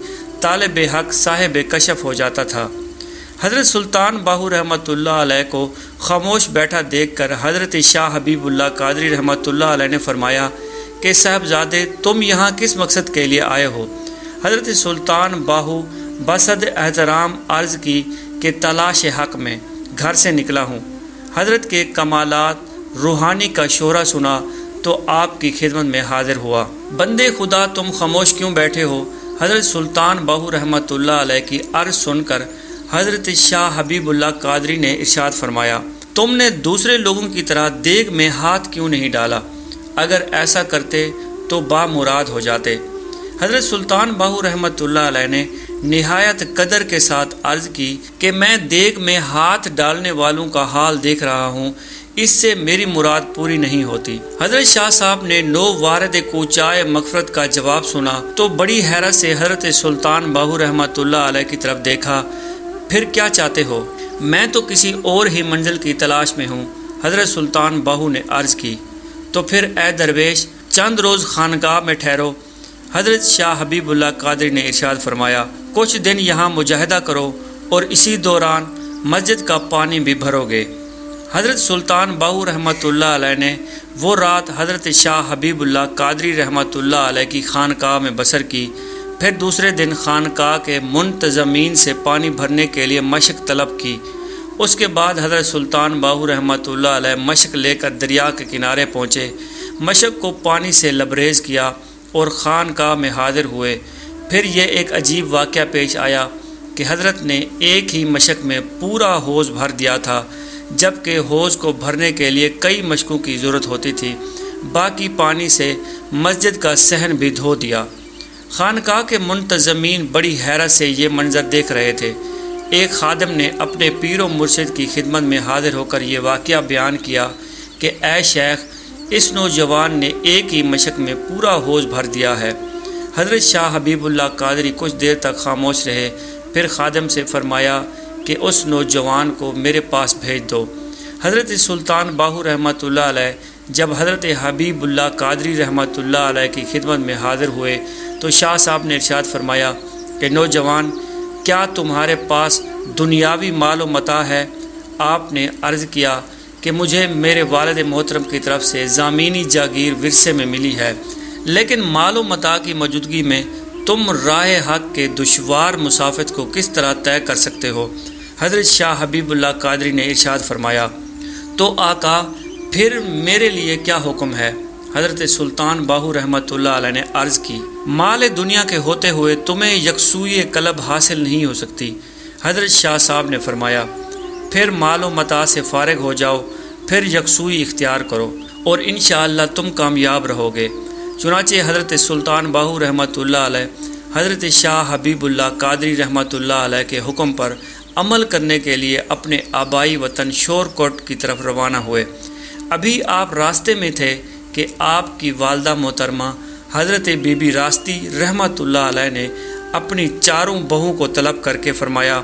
तालब हक साहिब कशफ हो जाता था। हज़रत सुल्तान बाहू रहमत को खामोश बैठा देखकर हज़रत शाह हबीबुल्ला कादरी रहमत ने फरमाया कि साहबजादे, तुम यहाँ किस मकसद के लिए आए हो? हज़रत सुल्तान बाहू बसद एहतराम अर्ज़ की कि तलाश हक में घर से निकला हूँ। हज़रत के कमालात रूहानी का शोरा सुना तो आपकी खिदमत में हाजिर हुआ। बंदे खुदा, तुम खामोश क्यों बैठे हो? हज़रत सुल्तान बाहू रहमत की अर्ज़ सुनकर हज़रत शाह हबीबुल्ला कादरी ने इरशाद फरमाया, तुमने दूसरे लोगों की तरह देग में हाथ क्यों नहीं डाला? अगर ऐसा करते तो बामुराद हो जाते। हज़रत सुल्तान बाहू रहमत ने नहायत कदर के साथ अर्ज़ की कि मैं देग में हाथ डालने वालों का हाल देख रहा हूँ। इससे मेरी मुराद पूरी नहीं होती। हज़रत शाह साहब ने नो वारद कोचाए मफरत का जवाब सुना तो बड़ी हैरत से हज़रत सुल्तान बाहू रहमत की तरफ़ देखा। फिर क्या चाहते हो? मैं तो किसी और ही मंजिल की तलाश में हूँ, हज़रत सुल्तान बाहू ने अर्ज़ की। तो फिर ए दरवेश, चंद रोज़ खानगाह में ठहरो। हज़रत शाह हबीबुल्ला कादरी ने इरशाद फरमाया, कुछ दिन यहाँ मुजाहिदा करो और इसी दौरान मस्जिद का पानी भी भरोगे। हज़रत सुल्तान बाहू रहमत ने वो रात हज़रत शाह हबीबुल्ला कादरी रहमत की खानकाह में बसर की। फिर दूसरे दिन खानकाह के मुंतज़मीन से पानी भरने के लिए मशक तलब की। उसके बाद हज़रत सुल्तान बाहू रहमत मशक लेकर दरिया के किनारे पहुँचे। मशक को पानी से लबरेज़ किया और खानकाह में हाजिर हुए। फिर यह एक अजीब वाक़ पेश आया कि हज़रत ने एक ही मशक में पूरा हौज़ भर दिया था, जबकि हौज़ को भरने के लिए कई मशकों की ज़रूरत होती थी। बाकी पानी से मस्जिद का सहन भी धो दिया। खानकाह के मुंतज़मीन बड़ी हैरत से ये मंज़र देख रहे थे। एक खादम ने अपने पीर व मुर्शद की खिदमत में हाजिर होकर ये वाक़ बयान किया कि ए शेख, इस नौजवान ने एक ही मशक में पूरा होश भर दिया है। हज़रत शाह हबीबुल्ला कादरी कुछ देर तक खामोश रहे। फिर खादम से फरमाया कि, उस नौजवान को मेरे पास भेज दो। हज़रत सुल्तान बाहू रहमत जब हज़रत हबीबुल्ला कादरी रहमत की खिदमत में हाजिर हुए तो शाह साहब ने इरशाद फरमाया कि, नौजवान क्या तुम्हारे पास दुनियावी मालो मता है? आपने अर्ज़ किया कि मुझे मेरे वालद मोहतरम की तरफ़ से ज़मीनी जागीर विरसे में मिली है। लेकिन मालो मता की मौजूदगी में तुम राह हक के दुशवार मुसाफत को किस तरह तय कर सकते हो? हज़रत शाह हबीबुल्ला कादरी ने इरशाद फरमाया तो आका, फिर मेरे लिए क्या हुक्म है? हज़रत सुल्तान बाहू रहमत ने अर्ज़ की माल दुनिया के होते हुए तुम्हें यकसूई कलब हासिल नहीं हो सकती। हज़रत शाह साहब ने फरमाया, फिर मालो मता से फारग हो जाओ, फिर यकसूई इख्तियार करो और इन तुम कामयाब रहोगे। चुनाचे हज़रत सुल्तान बाहू रहमत हज़रत शाह हबीबुल्ला कादरी रहमत के हुक्म पर अमल करने के लिए अपने आबाई वतन शोरकोट की तरफ़ रवाना हुए। अभी आप रास्ते में थे कि आपकी वालदा मोहतरमा हज़रत बीबी रास्ती रहमत ने अपनी चारों बहू को तलब करके फरमाया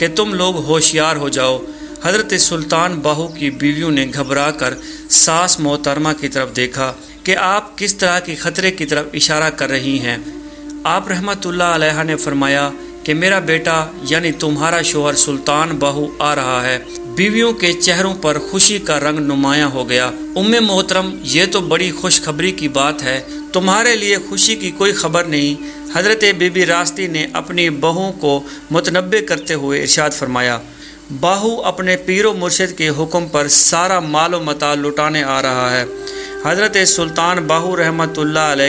कि तुम लोग होशियार हो जाओ। हज़रत सुल्तान बाहू की बीवियों ने घबरा कर सास मोहतरमा की तरफ़ देखा कि आप किस तरह की ख़तरे की तरफ़ इशारा कर रही हैं। आप रहमत ने फरमाया कि मेरा बेटा यानी तुम्हारा शोहर सुल्तान बाहू आ रहा है। बीवियों के चेहरों पर खुशी का रंग नुमाया हो गया। उम्म मोहतरम, ये तो बड़ी खुशखबरी की बात है तुम्हारे लिए खुशी की कोई खबर नहीं। हज़रत बीबी रास्ती ने अपनी बहू को मुतनबे करते हुए इरशाद फरमाया, बाहू अपने पीरो मुर्शद के हुक्म पर सारा मालो मता लुटाने आ रहा है। हज़रत सुल्तान बाहू रहमत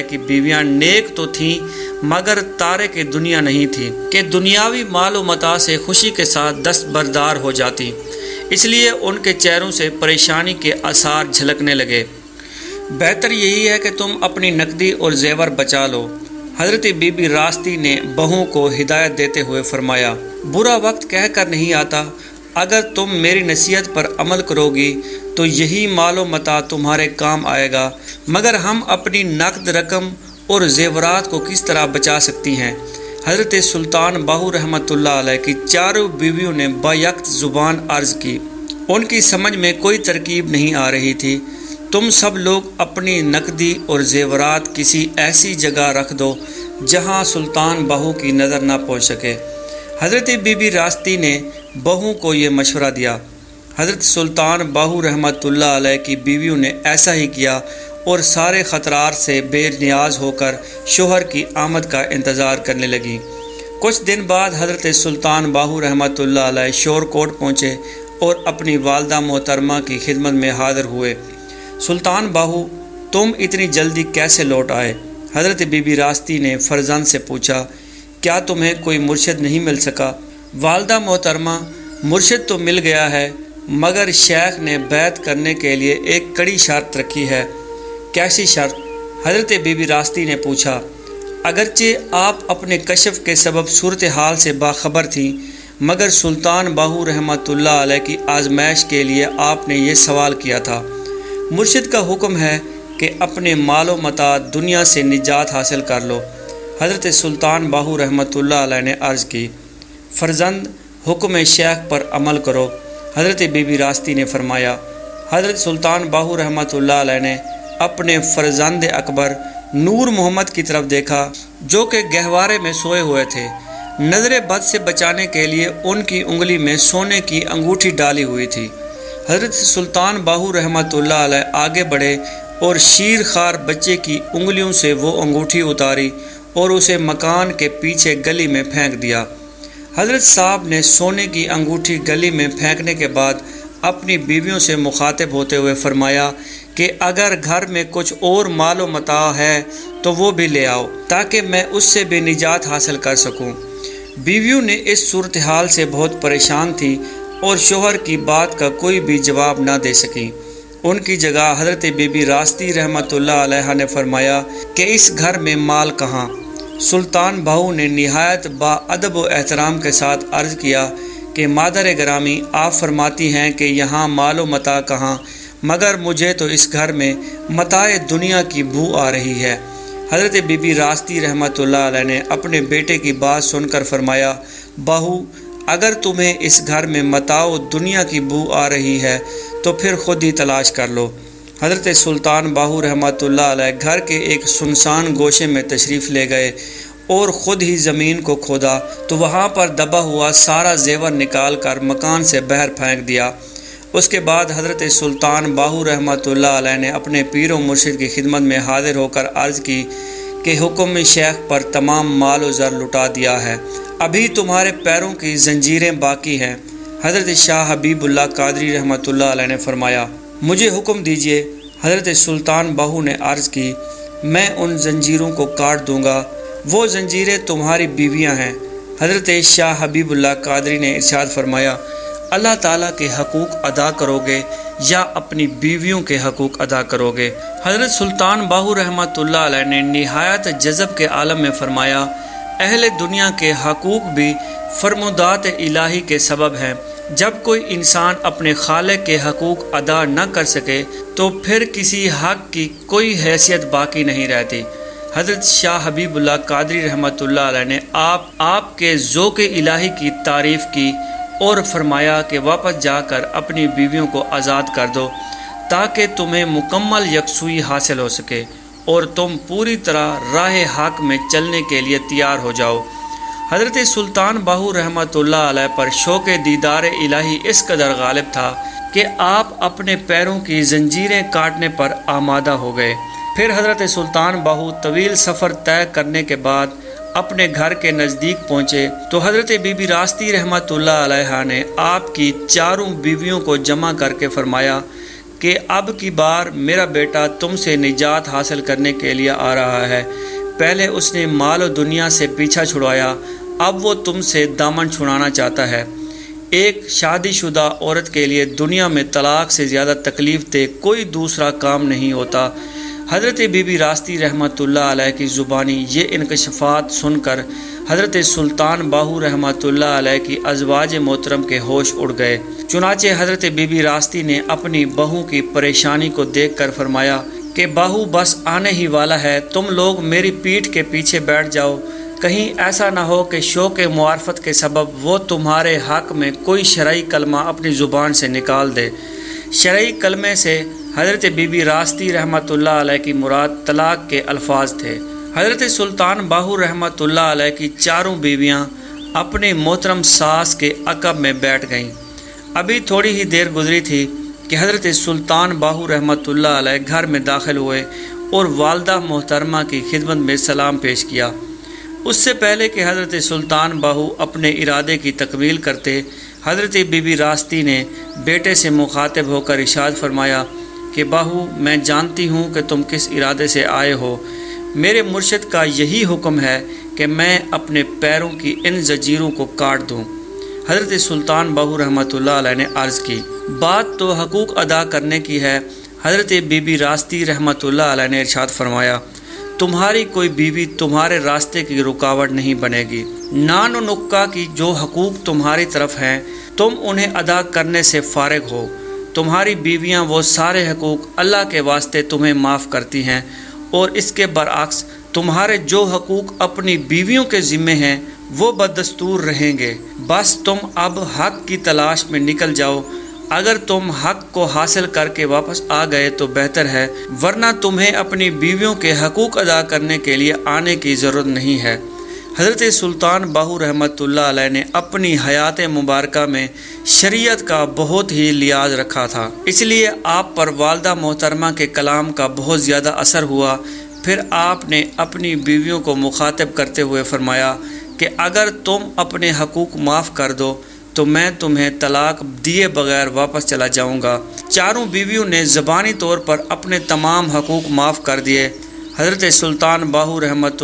की बीवियाँ नेक तो थीं, मगर तारे की दुनिया नहीं थी, कि दुनियावी मालो मता से खुशी के साथ दस्तबरदार हो जाती। इसलिए उनके चेहरों से परेशानी के आसार झलकने लगे। बेहतर यही है कि तुम अपनी नकदी और जेवर बचा लो। हज़रत बीबी रास्ती ने बहू को हिदायत देते हुए फरमाया, बुरा वक्त कहकर नहीं आता। अगर तुम मेरी नसीहत पर अमल करोगी तो यही मालो मता तुम्हारे काम आएगा। मगर हम अपनी नकद रकम और जेवरात को किस तरह बचा सकती हैं? हज़रत सुल्तान बाहू रहमत की चारों बीवियों ने बायक्त ज़ुबान अर्ज़ की। उनकी समझ में कोई तरकीब नहीं आ रही थी। तुम सब लोग अपनी नकदी और जेवरात किसी ऐसी जगह रख दो, जहाँ सुल्तान बहू की नज़र ना पहुँच सके। हज़रत बीबी रास्ती ने बहू को ये मशवरा दिया। हज़रत सुल्तान बाहू रहमत की बीवियों ने ऐसा ही किया और सारे ख़तरार से बेनियाज होकर शोहर की आमद का इंतज़ार करने लगी। कुछ दिन बाद हज़रत सुल्तान बाहू रहमत शोर कोट पहुँचे और अपनी वालदा मोहतरमा की खिदमत में हाजिर हुए। सुल्तान बाहू, तुम इतनी जल्दी कैसे लौट आए? हज़रत बीबी रास्ती ने फरजंद से पूछा, क्या तुम्हें कोई मुर्शद नहीं मिल सका? वालदा मोहतरमा, मुर्शद तो मिल गया है, मगर शेख ने बैत करने के लिए एक कड़ी शर्त रखी है। कैसी शर्त? हज़रत बीबी रास्ती ने पूछा, अगरचे आप अपने कशफ के सबब सूरत हाल से बाखबर थी, मगर सुल्तान बाहू रहमत की आजमाइश के लिए आपने ये सवाल किया था। मुर्शिद का हुक्म है कि अपने मालो मता दुनिया से निजात हासिल कर लो। हज़रत सुल्तान बाहू रहमत ने अर्ज़ की, फ़र्जंद, हुक्म शेख पर अमल करो। हज़रत बीबी रास्ती ने फरमाया, हज़रत सुल्तान बाहू रहमत ने अपने फ़र्जंद अकबर नूर मोहम्मद की तरफ़ देखा, जो कि गहवारे में सोए हुए थे। नज़र बद से बचाने के लिए उनकी उंगली में सोने की अंगूठी डाली हुई थी। हज़रत सुल्तान बाहू रहमत आगे बढ़े और शीर खार बच्चे की उंगलियों से वो अंगूठी उतारी और उसे मकान के पीछे गली में फेंक दिया हज़रत साहब ने सोने की अंगूठी गली में फेंकने के बाद अपनी बीवियों से मुखातिब होते हुए फरमाया कि अगर घर में कुछ और मालो मता है तो वो भी ले आओ, ताकि मैं उससे भी निजात हासिल कर सकूँ। बीवियों ने इस सूरत हाल से बहुत परेशान थी और शोहर की बात का कोई भी जवाब ना दे सकी। उनकी जगह हज़रत बीबी रास्ती रहमत ने फरमाया कि इस घर में माल कहाँ? सुल्तान बहू ने नहायत बादब व एहतराम के साथ अर्ज़ किया कि, मादर ग्रामी, आप फरमाती हैं कि यहाँ मालो मता कहाँ? मगर मुझे तो इस घर में मताए दुनिया की बू आ रही है। हज़रत बीबी रास्ती रहमत ने अपने बेटे की बात सुनकर फरमाया, बहू अगर तुम्हें इस घर में मताओ दुनिया की बू आ रही है तो फिर खुद ही तलाश कर लो। हज़रत सुल्तान बाहू रहमत घर के एक सुनसान गोशे में तशरीफ़ ले गए और ख़ुद ही ज़मीन को खोदा तो वहाँ पर दबा हुआ सारा जेवर निकाल कर मकान से बहर फेंक दिया। उसके बाद हज़रत सुल्तान बाहू रहमत ने अपने पीर व मुर्शिद की खिदमत में हाजिर होकर अर्ज़ की कि हुक्म शेख पर तमाम माल ज़र लुटा दिया है। अभी तुम्हारे पैरों की जंजीरें बाकी हैं। हज़रत शाह हबीबुल्ला कादरी रहमत ने फरमाया, मुझे हुक्म दीजिए, हज़रत सुल्तान बाहू ने अर्ज़ की, मैं उन जंजीरों को काट दूँगा। वो जंजीरें तुम्हारी बीवियाँ हैं। हज़रत शाह हबीबुल्ला कादरी ने इरशाद फरमाया, अल्लाह ताला के हकूक़ अदा करोगे या अपनी बीवियों के हकूक़ अदा करोगे? हज़रत सुल्तान बाहू रहमत ने नहायत जज़ब के आलम में फरमाया अहल दुनिया के हकूक़ भी फरमुदात इलाही के सबब हैं। जब कोई इंसान अपने खाले के हकूक़ अदा न कर सके तो फिर किसी हक की कोई हैसियत बाकी नहीं रहती। हज़रत शाह हबीबुल्ला कादरी रहमत ने आप, आपके ज़ोक इलाही की तारीफ़ की और फरमाया कि वापस जाकर अपनी बीवियों को आज़ाद कर दो, ताकि तुम्हें मुकम्मल यकसुई हासिल हो सके। और तुम पूरी तरह राह हक में चलने के लिए तैयार हो जाओ। हज़रत सुल्तान बाहू रहमत पर शौक दीदार इलाही इस कदर गालिब था कि आप अपने पैरों की जंजीरें काटने पर आमादा हो गए। फिर हज़रत सुल्तान बाहू तवील सफ़र तय करने के बाद अपने घर के नज़दीक पहुँचे। तो हज़रत बीबी रास्ती रहमत ने आपकी चारों बीवियों को जमा करके फरमाया कि अब की बार मेरा बेटा तुमसे निजात हासिल करने के लिए आ रहा है। पहले उसने माल और दुनिया से पीछा छुड़वाया अब वो तुमसे दामन छुड़ाना चाहता है। एक शादीशुदा औरत के लिए दुनिया में तलाक से ज़्यादा तकलीफ़ दे कोई दूसरा काम नहीं होता। हज़रत बीबी रास्ती रहमत की ज़ुबानी ये इनकशफ़ात सुनकर हज़रत सुल्तान बाहू रहमत की अजवाज मोहतरम के होश उड़ गए। चुनाचे हज़रत बीबी रास्ती ने अपनी बहू की परेशानी को देख कर फरमाया कि, बाहू, बस आने ही वाला है। तुम लोग मेरी पीठ के पीछे बैठ जाओ। कहीं ऐसा ना हो कि शो के मुआरफत के सबब वो तुम्हारे हक में कोई शरय कलमा अपनी ज़ुबान से निकाल दे। शरय कलमे से हज़रत बीबी रास्ती रहमत की मुराद तलाक के अल्फाज थे। हज़रत सुल्तान बाहू रहमत की चारों बीवियाँ अपने मोहतरम सास के अकब में बैठ गईं। अभी थोड़ी ही देर गुजरी थी कि हज़रत सुल्तान बाहू रहमत घर में दाखिल हुए और वालदा मोहतरमा की खिदमत में सलाम पेश किया। उससे पहले कि हज़रत सुल्तान बाहू अपने इरादे की तकमील करते, हज़रत बीबी रास्ती ने बेटे से मुखातिब होकर इशाद फरमाया कि, बाहू, मैं जानती हूँ कि तुम किस इरादे से आए हो। मेरे मुर्शद का यही हुक्म है कि मैं अपने पैरों की इन जजीरों को काट दूँ। हज़रत सुल्तान बाहू रहमत ने अर्ज़ की, बात तो हकूक़ अदा करने की है, हज़रत बीबी रास्ती रहमत ने इरशाद फरमाया, तुम्हारी कोई बीवी तुम्हारे रास्ते की रुकावट नहीं बनेगी, नान नुक्का की जो हकूक़ तुम्हारी तरफ़ हैं, तुम उन्हें अदा करने से फारग हो। तुम्हारी बीवियाँ वो सारे हकूक़ अल्लाह के वास्ते तुम्हें माफ़ करती हैं, और इसके बरक्स तुम्हारे जो हकूक़ अपनी बीवियों के ज़िम्मे हैं वो बदस्तूर रहेंगे। बस तुम अब हक की तलाश में निकल जाओ। अगर तुम हक को हासिल करके वापस आ गए तो बेहतर है, वरना तुम्हें अपनी बीवियों के हकूक अदा करने के लिए आने की ज़रूरत नहीं है। हज़रत सुल्तान बाहू रहमत ने अपनी हयात मुबारक में शरीयत का बहुत ही लिहाज रखा था। इसलिए आप पर वालदा मोहतरमा के कलाम का बहुत ज़्यादा असर हुआ। फिर आपने अपनी बीवियों को मुखातब करते हुए फरमाया कि अगर तुम अपने हकूक़ माफ़ कर दो तो मैं तुम्हें तलाक दिए बगैर वापस चला जाऊँगा। चारों बीवियों ने ज़बानी तौर पर अपने तमाम हकूक़ माफ़ कर दिए। हज़रत सुल्तान बाहू रहमत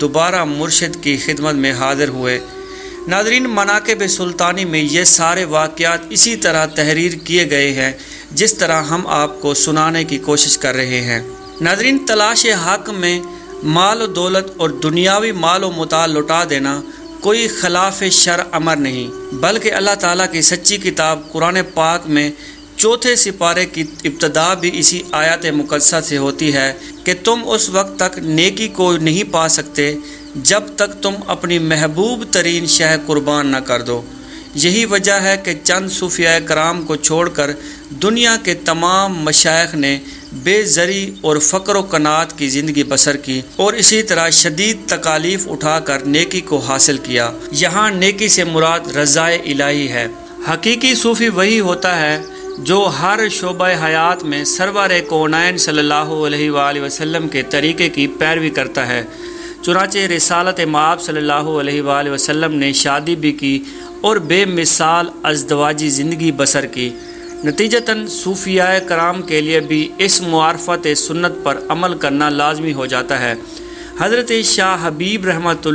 दोबारा मुर्शद की खिदमत में हाजिर हुए। नाजरीन मनाकब सुल्तानी में ये सारे वाक़ात इसी तरह तहरीर किए गए हैं, जिस तरह हम आपको सुनाने की कोशिश कर रहे हैं। नाजरीन तलाश हक में माल दौलत और दुनियावी माल मता लुटा देना कोई खिलाफ शर अमर नहीं, बल्कि अल्लाह ताला की सच्ची किताब कुरान पाक में चौथे सिपारे की इब्तदा भी इसी आयत मुकदसा से होती है कि तुम उस वक्त तक नेकी को नहीं पा सकते, जब तक तुम अपनी महबूब तरीन शह कुर्बान न कर दो। यही वजह है कि चंद सूफिया कराम को छोड़कर दुनिया के तमाम मशाइ ने बेजरी और फ़क्र कनात की ज़िंदगी बसर की और इसी तरह शदीद तकालीफ उठाकर नेकी को हासिल किया। यहाँ नेकी से मुराद रज़ाए इलाही है। हकीकी सूफ़ी वही होता है जो हर शोब हयात में सरवर सल्लल्लाहु अलैहि वसल्लम के तरीक़े की पैरवी करता है। चुनाचे रिसालत माब अलैहि वसल्लम ने शादी भी की और बेमिसाल अजदवाजी ज़िंदगी बसर की। नतीजतन सूफिया कराम के लिए भी इस मुआरफत सुन्नत पर अमल करना लाजमी हो जाता है। हज़रत शाह हबीब रहमत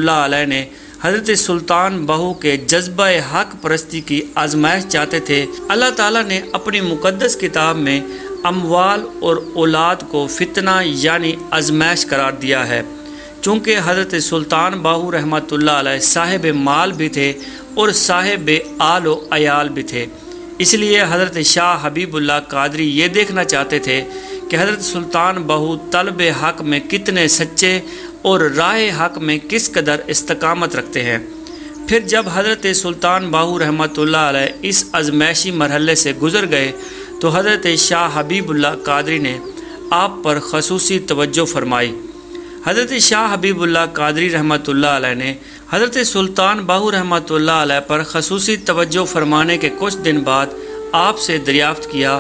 ने हज़रत सुल्तान बहू के जज्बा हक परस्ती की आजमाइश चाहते थे। अल्लाह ताला ने अपनी मुकदस किताब में अमवाल और औलाद को फितना यानी आजमाइश करार दिया है। चूँकि हज़रत सुल्तान बाहू रहमत साहिब माल भी थे और साहिब आल भी थे। इसलिए हज़रत शाह हबीबुल्ला कादरी ये देखना चाहते थे कि हज़रत सुल्तान बहू तलब हक में कितने सच्चे और राह हक में किस कदर इस्तकामत रखते हैं। फिर जब हज़रत सुल्तान बाहू रहमत इस आजमाइशी मरहले से गुज़र गए तो हज़रत शाह हबीबुल्ला कादरी ने आप पर खसूसी तवज्जो फरमाई। हज़रत शाह हबीबुल्ला कादरी रहमत ने हज़रत सुल्तान बाहू रहमत पर खसूसी तवज्जो फरमाने के कुछ दिन बाद आपसे दरियाफ़त किया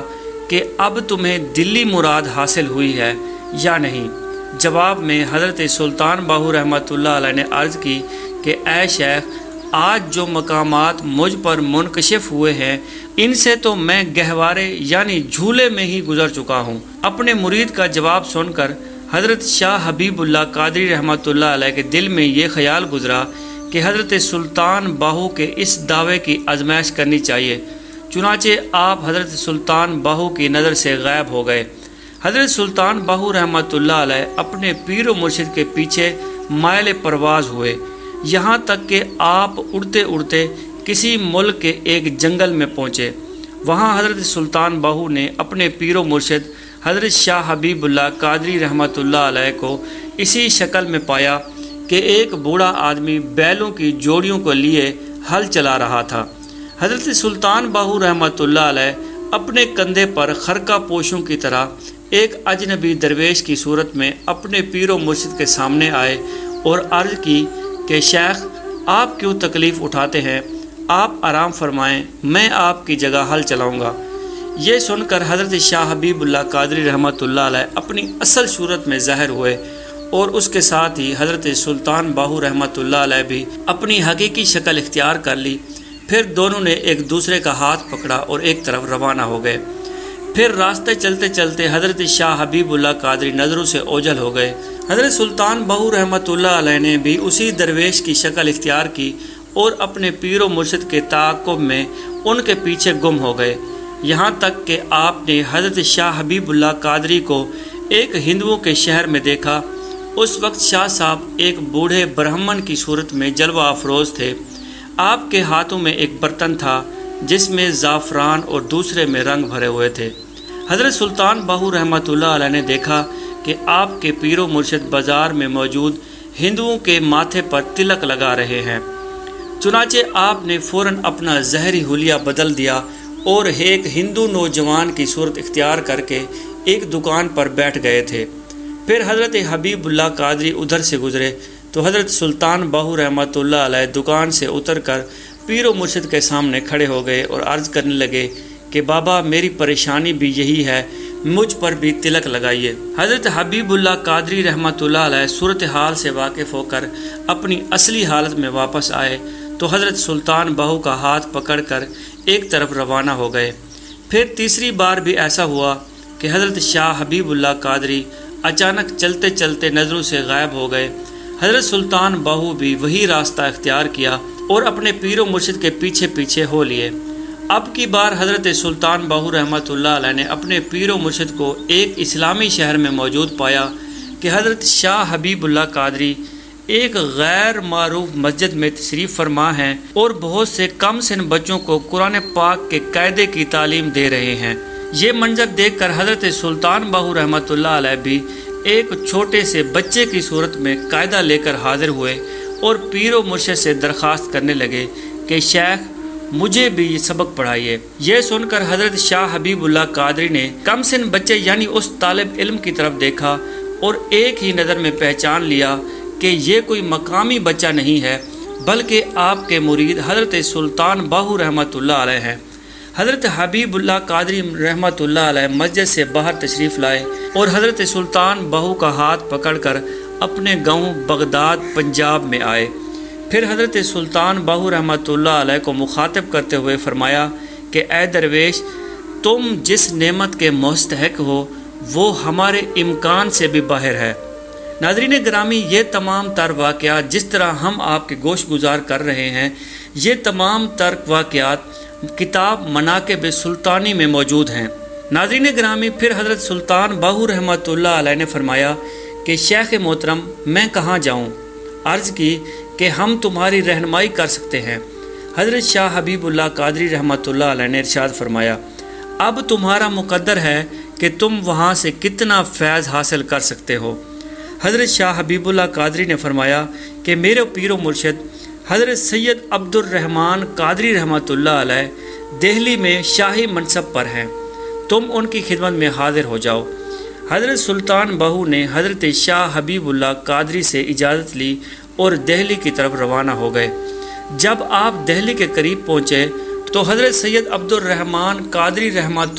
कि अब तुम्हें दिल्ली मुराद हासिल हुई है या नहीं। जवाब में हज़रत सुल्तान बाहू रहमत ने अर्ज़ की कि ए शेख, आज जो मकामात मुझ पर मुनकशिफ हुए हैं, इनसे तो मैं गहवारे यानी झूले में ही गुजर चुका हूँ। अपने मुरीद का जवाब सुनकर हज़रत शाह हबीबुल्ला कादरी रहमत के दिल में ये ख्याल गुजरा कि हज़रत सुल्तान बाहू के इस दावे की आजमाइश करनी चाहिए। चुनाचे आप हज़रत सुल्तान बाहू की नज़र से गायब हो गए। हज़रत सुल्तान बाहू रहमत अपने पीर मुर्शिद के पीछे मायल परवाज हुए। यहाँ तक कि आप उड़ते उड़ते किसी मुल्क के एक जंगल में पहुँचे। वहाँ हज़रत सुल्तान बाहू ने अपने पीर मुर्शिद हज़रत शाह हबीबुल्ला कादरी रहमत को इसी शक्ल में पाया कि एक बूढ़ा आदमी बैलों की जोड़ियों को लिए हल चला रहा था। हज़रत सुल्तान बाहू रहमत अपने कंधे पर खरका पोशों की तरह एक अजनबी दरवेश की सूरत में अपने पीरो मुर्शिद के सामने आए और अर्ज़ की कि, शेख, आप क्यों तकलीफ़ उठाते हैं? आप आराम फरमाएँ, मैं आपकी जगह हल चलाऊँगा। ये सुनकर हज़रत शाह हबीबुल्ला कादरी रहमत अपनी असल सूरत में ज़ाहिर हुए और उसके साथ ही हज़रत सुल्तान बाहू रहमत भी अपनी हकीकी शक्ल इख्तियार कर ली। फिर दोनों ने एक दूसरे का हाथ पकड़ा और एक तरफ़ रवाना हो गए। फिर रास्ते चलते चलते हज़रत शाह हबीबुल्ला कादरी नज़रों से ओझल हो गए। हज़रत सुल्तान बहू रहमत ने भी उसी दरवेश की शक्ल इख्तियार की और अपने पीर मुर्शद के ताक़ब में उनके पीछे गुम हो गए। यहाँ तक कि आपने हज़रत शाह हबीबुल्ला कादरी को एक हिंदुओं के शहर में देखा। उस वक्त शाह साहब एक बूढ़े ब्राह्मण की सूरत में जलवा अफरोज़ थे। आपके हाथों में एक बर्तन था, जिसमें ज़ाफ़रान और दूसरे में रंग भरे हुए थे। हज़रत सुल्तान बाहू रहमत ने देखा कि आपके पीरो मुर्शद बाज़ार में मौजूद हिंदुओं के माथे पर तिलक लगा रहे हैं। चुनाचे आपने फ़ौर अपना जहरी हुलिया बदल दिया और एक हिंदू नौजवान की सूरत इख्तियार करके एक दुकान पर बैठ गए थे। फिर हज़रत हबीबुल्ला कादरी उधर से गुजरे तो हज़रत सुल्तान बहू रहमत दुकान से उतर कर पीर मुर्शद के सामने खड़े हो गए और अर्ज़ करने लगे कि, बाबा, मेरी परेशानी भी यही है, मुझ पर भी तिलक लगाइए। हज़रत हबीबुल्ला कादरी रहमत सूरत हाल से वाकिफ़ होकर अपनी असली हालत में वापस आए तो हज़रत सुल्तान बहू का हाथ पकड़कर एक तरफ़ रवाना हो गए। फिर तीसरी बार भी ऐसा हुआ कि हज़रत शाह हबीबुल्ला कादरी अचानक चलते चलते नज़रों से गायब हो गए। हज़रत सुल्तान बहू भी वही रास्ता इख्तियार किया और अपने पीरों मुर्शिद के पीछे पीछे हो लिए। अब की बार हज़रत सुल्तान बहू रहमत ने अपने पीरों मुर्शिद को एक इस्लामी शहर में मौजूद पाया कि हज़रत शाह हबीबुल्ला कादरी एक गैर मरूफ मस्जिद में तशरीफ़ फरमा है और बहुत से कम सिन बच्चों को कुरान पाक के कायदे की तालीम दे रहे हैं। ये मंजर देख कर हज़रत सुल्तान बाहू रहमत भी एक छोटे से बच्चे की सूरत में कायदा लेकर हाजिर हुए और पीर मुर्शद से दरख्वास्त करने लगे कि, शेख, मुझे भी ये सबक पढ़ाइए। यह सुनकर हज़रत शाह हबीबुल्ला कादरी ने कम सिन बच्चे यानी उस तालब इल्म की तरफ़ देखा और एक ही नज़र में पहचान लिया कि ये कोई मकामी बच्चा नहीं है, बल्कि आपके मुरीद हज़रत सुल्तान बाहू रहमत हैं। हज़रत हबीबुल्ला कादरी रहमत मस्जिद से बाहर तशरीफ़ लाए और हज़रत सुल्तान बहू का हाथ पकड़कर अपने गाँव बगदाद, पंजाब में आए। फिर हज़रत सुल्तान बाहू रहमत को मुखातब करते हुए फरमाया कि ए दरवेश, तुम जिस नेमत के मुस्तक हो, वो हमारे इम्कान से भी बाहर है। नाजरीन ग्रामी, ये तमाम तर वाक़ जिस तरह हम आपके गोश गुजार कर रहे हैं, ये तमाम तर्क वाक़ात किताब मनाकब सुल्तानी में मौजूद हैं। नाजरीन ग्रामी, फिर हज़रत सुल्तान बाहू रहमत ने फरमाया कि, शेख मोहतरम, मैं कहाँ जाऊँ? अर्ज़ की कि हम तुम्हारी रहनमाई कर सकते हैं। हज़रत शाह हबीबुल्ला कादरी रहमत ने इरशाद फरमाया, अब तुम्हारा मुकद्दर है कि तुम वहाँ से कितना फैज़ हासिल कर सकते हो। हज़रत शाह हबीबुल्ला कादरी ने फरमाया कि मेरे पीर मुर्शद, हज़रत सैयद अब्दुलरहमान कादरी रहमत दिल्ली में शाही मनसब पर हैं। तुम उनकी खिदमत में हाजिर हो जाओ। हज़रत सुल्तान बहू ने हज़रत शाह हबीबुल्ला कादरी से इजाज़त ली और दिल्ली की तरफ़ रवाना हो गए। जब आप दिल्ली के करीब पहुँचे तो हज़रत सैयद अब्दुलरहमान कादरी रहमत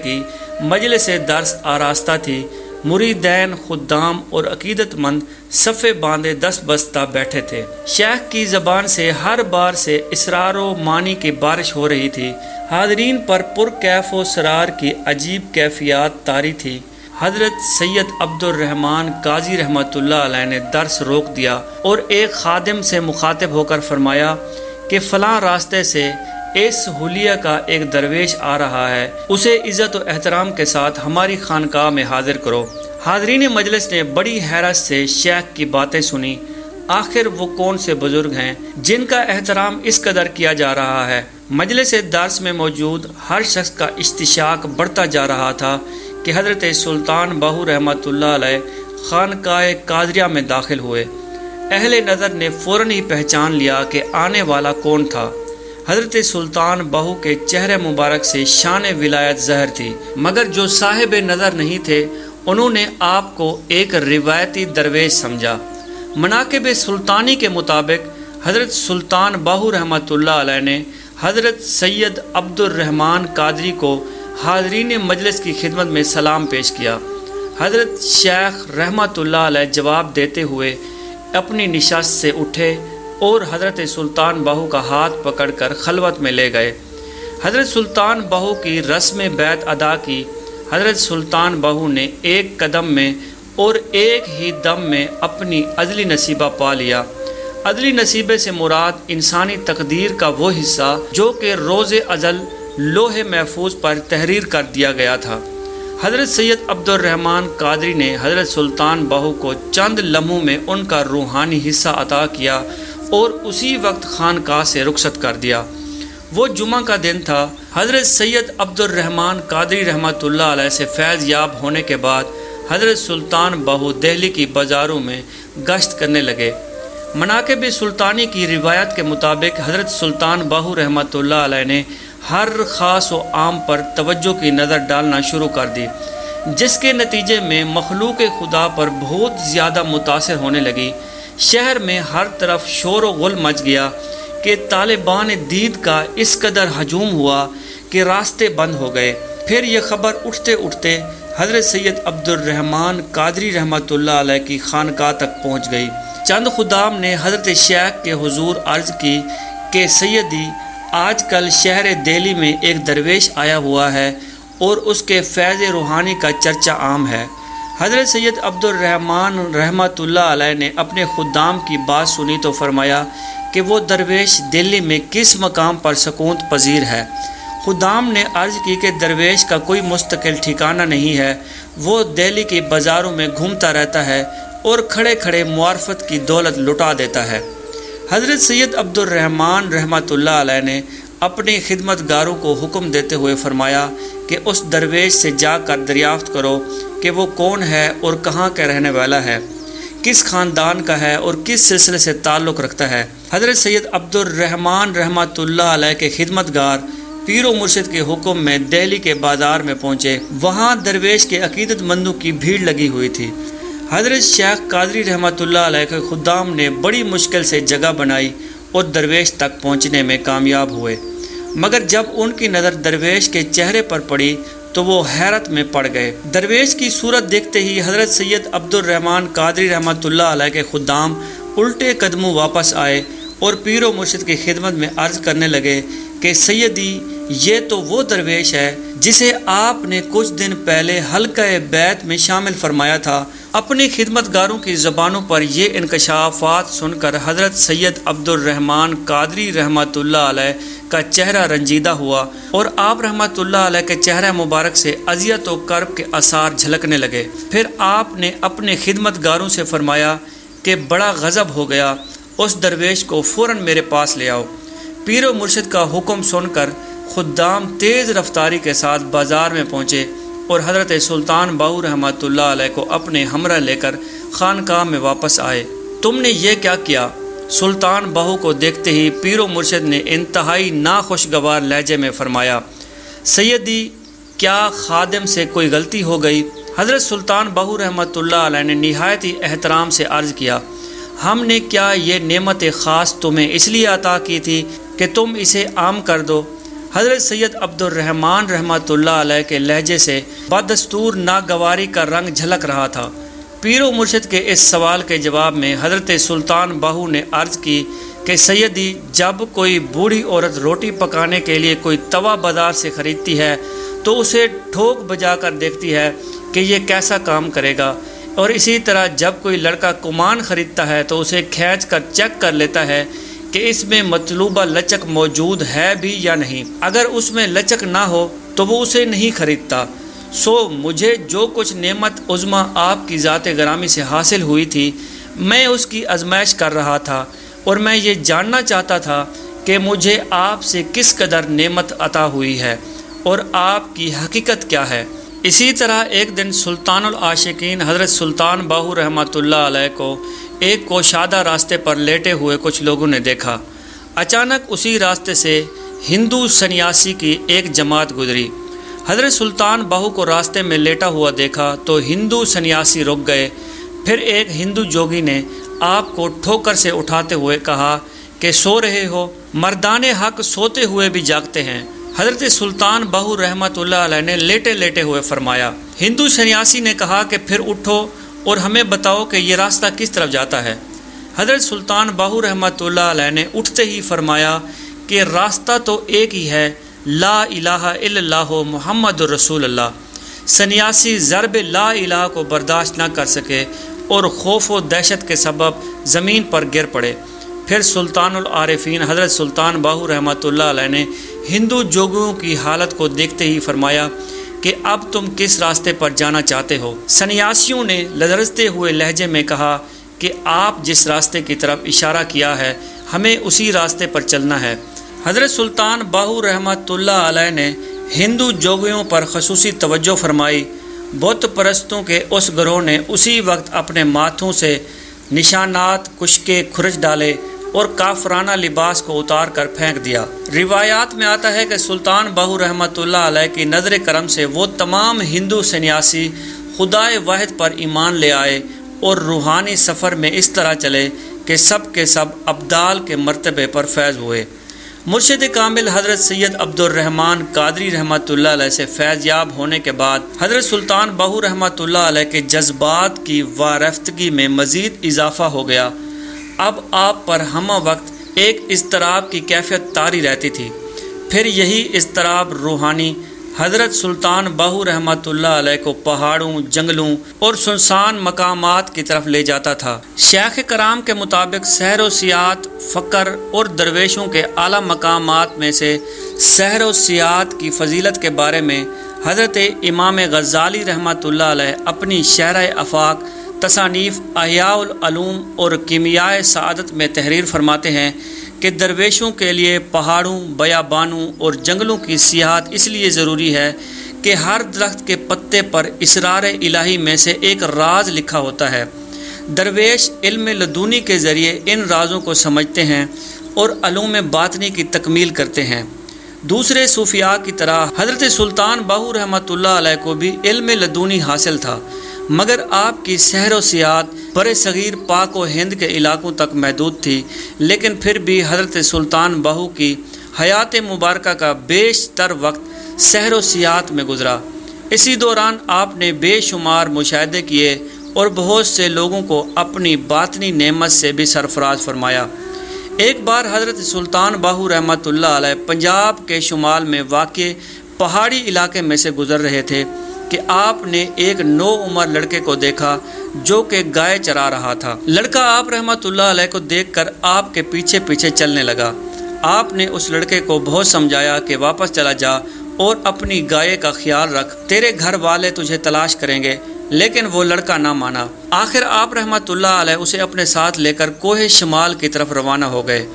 की मजल से दर्स आरास्ता थी। मुरीदैन खुदाम और अकीदतमंद सफ़े बांधे दस बस्ता बैठे थे। शेख की ज़बान से हर बार से इसरार मानी की बारिश हो रही थी। हाजरीन पर पुरकैफ व सरार की अजीब कैफियत तारी थी। हज़रत सैयद अब्दुलरहमान काजी रहमत ने दर्स रोक दिया और एक खादिम से मुखातिब होकर फरमाया कि फ़लाँ रास्ते से इस हुलिया का एक दरवेश आ रहा है। उसे इज़्ज़त और एहतराम के साथ हमारी खानकाह में हाजिर करो। हाजरीन मजलिस ने बड़ी हैरत से शेख की बातें सुनी। आखिर वो कौन से बुज़ुर्ग हैं जिनका एहतराम इस कदर किया जा रहा है? मजलिस दर्स में मौजूद हर शख्स का इश्तिशाक बढ़ता जा रहा था कि हज़रत सुल्तान बहू रहमत खानकाए कादरिया में दाखिल हुए। अहल नज़र ने फ़ौर ही पहचान लिया कि आने वाला कौन था। हज़रत सुल्तान बहू के चेहरे मुबारक से शान विलायत जहर थी। मगर जो साहिब नज़र नहीं थे, उन्होंने आपको एक रिवायती दरवेश समझा। मनाकब सुल्तानी के मुताबिक, हज़रत सुल्तान बाहू रहमत ने हज़रत सैयद अब्दुलरहमान कादरी को हाजरीन मजलिस की खिदमत में सलाम पेश किया। हज़रत शेख रहमत जवाब देते हुए अपनी निशात से उठे और हज़रत सुल्तान बहू का हाथ पकड़कर खलवत में ले गए। हज़रत सुल्तान बहू की रस्म बैत अदा की। हज़रत सुल्तान बहू ने एक कदम में और एक ही दम में अपनी अदली नसीबा पा लिया। अदली नसीबे से मुराद इंसानी तकदीर का वो हिस्सा जो कि रोज़ अजल लोहे महफूज पर तहरीर कर दिया गया था। हज़रत सैयद अब्दुलरहमान कादरी ने हज़रत सुल्तान बहू को चंद लम्हों में उनका रूहानी हिस्सा अता किया और उसी वक्त खानकाह से रुखसत कर दिया। वो जुमा का दिन था। हज़रत सैयद अब्दुलरहमान कादरी रहमत से फैज़ याब होने के बाद हज़रत सुल्तान बहू दिल्ली की बाज़ारों में गश्त करने लगे। मनाकब सुल्तानी की रिवायत के मुताबिक हज़रत सुल्तान बहू रहमत ने हर ख़ास व आम पर तवज्जो की नज़र डालना शुरू कर दी, जिसके नतीजे में मखलूक खुदा पर बहुत ज़्यादा मुतासर होने लगी। शहर में हर तरफ़ शोर गुल मच गया कि तालिबान दीद का इस कदर हजूम हुआ कि रास्ते बंद हो गए। फिर यह खबर उठते उठते हज़रत सैयद अब्दुलरहमान कादरी रहमत की खानका तक पहुँच गई। चंद खुदाम ने हज़रत शेख के हजूर अर्ज़ की कि सैदी आजकल शहर दिल्ली में एक दरवेश आया हुआ है और उसके फैज़ रूहानी का चर्चा आम है। हज़रत सैयद अब्दुलरहमान रहमत ने अपने खुदाम की बात सुनी तो फरमाया कि वो दरवेश दिल्ली में किस मकाम पर सकूत पजीर है। खुदाम ने अर्ज़ की कि दरवेश का कोई मुस्तकिल ठिकाना नहीं है। वो दिल्ली के बाज़ारों में घूमता रहता है और खड़े खड़े मुआरफत की दौलत लुटा देता है। हज़रत सैयद अब्दुलरहमान रहमत ने अपने खिदमतगारों को हुक्म देते हुए फरमाया कि उस दरवेश से जाकर दरियाफ्त करो कि वो कौन है और कहाँ का रहने वाला है, किस ख़ानदान का है और किस सिलसिले से ताल्लुक़ रखता है। हज़रत सैयद अब्दुलरहमान रहमत के खिदमतगार पीर मुर्शिद के हुक्म में दिल्ली के बाज़ार में पहुँचे। वहाँ दरवेश के अकीदतमंदों की भीड़ लगी हुई थी। हज़रत शेख कादरी रहमत के खुदाम ने बड़ी मुश्किल से जगह बनाई और दरवेश तक पहुँचने में कामयाब हुए। मगर जब उनकी नज़र दरवेश के चेहरे पर पड़ी तो वो हैरत में पड़ गए। दरवेश की सूरत देखते ही हज़रत सैयद अब्दुलरहमान कादरी रहमत के खुदाम उल्टे कदमों वापस आए और पीर मुर्शद की खिदमत में अर्ज़ करने लगे कि सैदी ये तो वो दरवेश है जिसे आपने कुछ दिन पहले हल्का बैत में शामिल फरमाया था अपनी खिदमतगारों की ज़बानों पर यह इनकशाफात सुनकर हज़रत सैयद अब्दुलरहमान कादरी रहमत का चेहरा रंजीदा हुआ और आप रहमत के चेहरा मुबारक से अजियत व कर्ब के आसार झलकने लगे। फिर आपने अपने खिदमतगारों से फरमाया कि बड़ा गज़ब हो गया, उस दरवेश को फ़ौर मेरे पास ले आओ। पीर मुर्शद का हुक्म सुनकर खुदाम तेज़ रफ्तारी के साथ बाज़ार में पहुँचे। और हज़रत सुल्तान बाहू रहमत को अपने हमरा लेकर खानकाह में वापस आए। तुमने ये क्या किया? सुल्तान बहू को देखते ही पीरो मुर्शद ने इंतहाई नाखुशगवार लहजे में फरमाया सैदी क्या खादम से कोई गलती हो गई? हज़रत सुल्तान बाहू रहमत ने नहायत ही एहतराम से अर्ज़ किया, हमने क्या ये नेमत ख़ास तुम्हें इसलिए अता की थी कि तुम इसे आम कर दो? हज़रत सैयद अब्दुलरहमान रहमत के लहजे से बदस्तूर नागवारी का रंग झलक रहा था। पीरो मुर्शद के इस सवाल के जवाब में हज़रत सुल्तान बाहू ने अर्ज़ की कि सैदी जब कोई बूढ़ी औरत रोटी पकाने के लिए कोई तवा बाज़ार से ख़रीदती है तो उसे ठोक बजा कर देखती है कि ये कैसा काम करेगा। और इसी तरह जब कोई लड़का कुमान ख़रीदता है तो उसे खींच कर चेक कर लेता है कि इसमें मतलूबा लचक मौजूद है भी या नहीं। अगर उसमें लचक ना हो तो वो उसे नहीं खरीदता। सो मुझे जो कुछ नेमत उज़मा आपकी ज़ात ग्रामी से हासिल हुई थी, मैं उसकी आजमाइश कर रहा था। और मैं ये जानना चाहता था कि मुझे आपसे किस कदर नेमत अता हुई है और आपकी हकीकत क्या है। इसी तरह एक दिन सुल्तान आशिकीन हज़रत सुल्तान बाहू रहमत को एक कोशादा रास्ते पर लेटे हुए कुछ लोगों ने देखा। अचानक उसी रास्ते से हिंदू सन्यासी की एक जमात गुजरी। हज़रत सुल्तान बाहू को रास्ते में लेटा हुआ देखा तो हिंदू सन्यासी रुक गए। फिर एक हिंदू जोगी ने आपको ठोकर से उठाते हुए कहा कि सो रहे हो, मर्दान हक सोते हुए भी जागते हैं। हज़रत सुल्तान बाहू रहमत ने लेटे लेटे हुए फरमाया। हिंदू सन्यासी ने कहा कि फिर उठो और हमें बताओ कि ये रास्ता किस तरफ़ जाता है। हज़रत सुल्तान बाहू रहमत ने उठते ही फरमाया कि रास्ता तो एक ही है, ला इलाहा मोहम्मद रसूल अल्लाह सन्यासी ज़रब ला इलाह को बर्दाश्त न कर सके और खौफ व दहशत के सबब ज़मीन पर गिर पड़े। फिर सुल्तान हज़रत सुल्तान बाहू रहमत ने हिंदू जोगियों की हालत को देखते ही फरमाया कि अब तुम किस रास्ते पर जाना चाहते हो? सन्यासियों ने लदरजते हुए लहजे में कहा कि आप जिस रास्ते की तरफ़ इशारा किया है, हमें उसी रास्ते पर चलना है। हज़रत सुल्तान बाहू रहमत ने हिंदू जोगियों पर खसूसी तवज्जो फरमाई। बुत परस्तों के उस ग्रोह ने उसी वक्त अपने माथों से निशानात कुशके खुरच डाले। और काफराना लिबास को उतार कर फेंक दिया। रिवायात में आता है कि सुल्तान बहू रहमत की नज़र करम से वो तमाम हिंदू सन्यासी खुदाए वाहिद पर ईमान ले आए और रूहानी सफ़र में इस तरह चले कि सब के सब अब्दाल के मरतबे पर फैज़ हुए। मुर्शद कामिल हज़रत सैयद अब्दुलरहमान कादरी रहमत से फैज़ याब होने के बाद हज़रत सुल्तान बहू रहमत के जज्बात की वारफ्तगी में मज़ीद इजाफ़ा हो गया। अब आप पर हम वक्त एक इसतराब की कैफियत तारी रहती थी। फिर यही इसतराब रूहानी हज़रत सुल्तान बहू रहमत को पहाड़ों, जंगलों और सुनसान मकामात की तरफ़ ले जाता था। शेख कराम के मुताबिक सहर सियात, फ़कर और दरवेशों के आला मकामात में से सहर सियात की फजीलत के बारे में हज़रत इमाम गज़ाली रहमत अपनी शहर अफाक तसानीफ़ अहियालूम और कीमिया सदत में तहरीर फरमाते हैं कि दरवेशों के लिए पहाड़ों, बयाबानों और जंगलों की सियाहत इसलिए ज़रूरी है कि हर दरख्त के पत्ते पर इसरार इलाही में से एक राज लिखा होता है। दरवेश इल्म लदूनी के ज़रिए इन राजों को समझते हैं और अलूम बातनी की तकमील करते हैं। दूसरे सूफिया की तरह हज़रत सुल्तान बाहू रहमत को भी इल्म लदूनी हासिल था। मगर आपकी सहर सियात बर सग़ीर पाक व हिंद के इलाकों तक महदूद थी। लेकिन फिर भी हज़रत सुल्तान बहू की हयात मुबारक का बेशतर वक्त सहर सियात में गुजरा। इसी दौरान आपने बेशुमार मुशाहे किए और बहुत से लोगों को अपनी बातनी नेमत से भी सरफराज फरमाया। एक बार हज़रत सुल्तान बाहू रहमत पंजाब के शुमाल में वाक़ पहाड़ी इलाके में से गुज़र रहे थे। कि आपने एक नो उम्र लड़के को देखा जो कि गाय चरा रहा था। लड़का आप रहमत को देखकर आपके पीछे पीछे चलने लगा। आपने उस लड़के को बहुत समझाया कि वापस चला जा और अपनी गाय का ख्याल रख। तेरे घर वाले तुझे तलाश करेंगे, लेकिन वो लड़का ना माना। आखिर आप रहमत उसे अपने साथ लेकर कोहे शमाल की तरफ़ रवाना हो गए।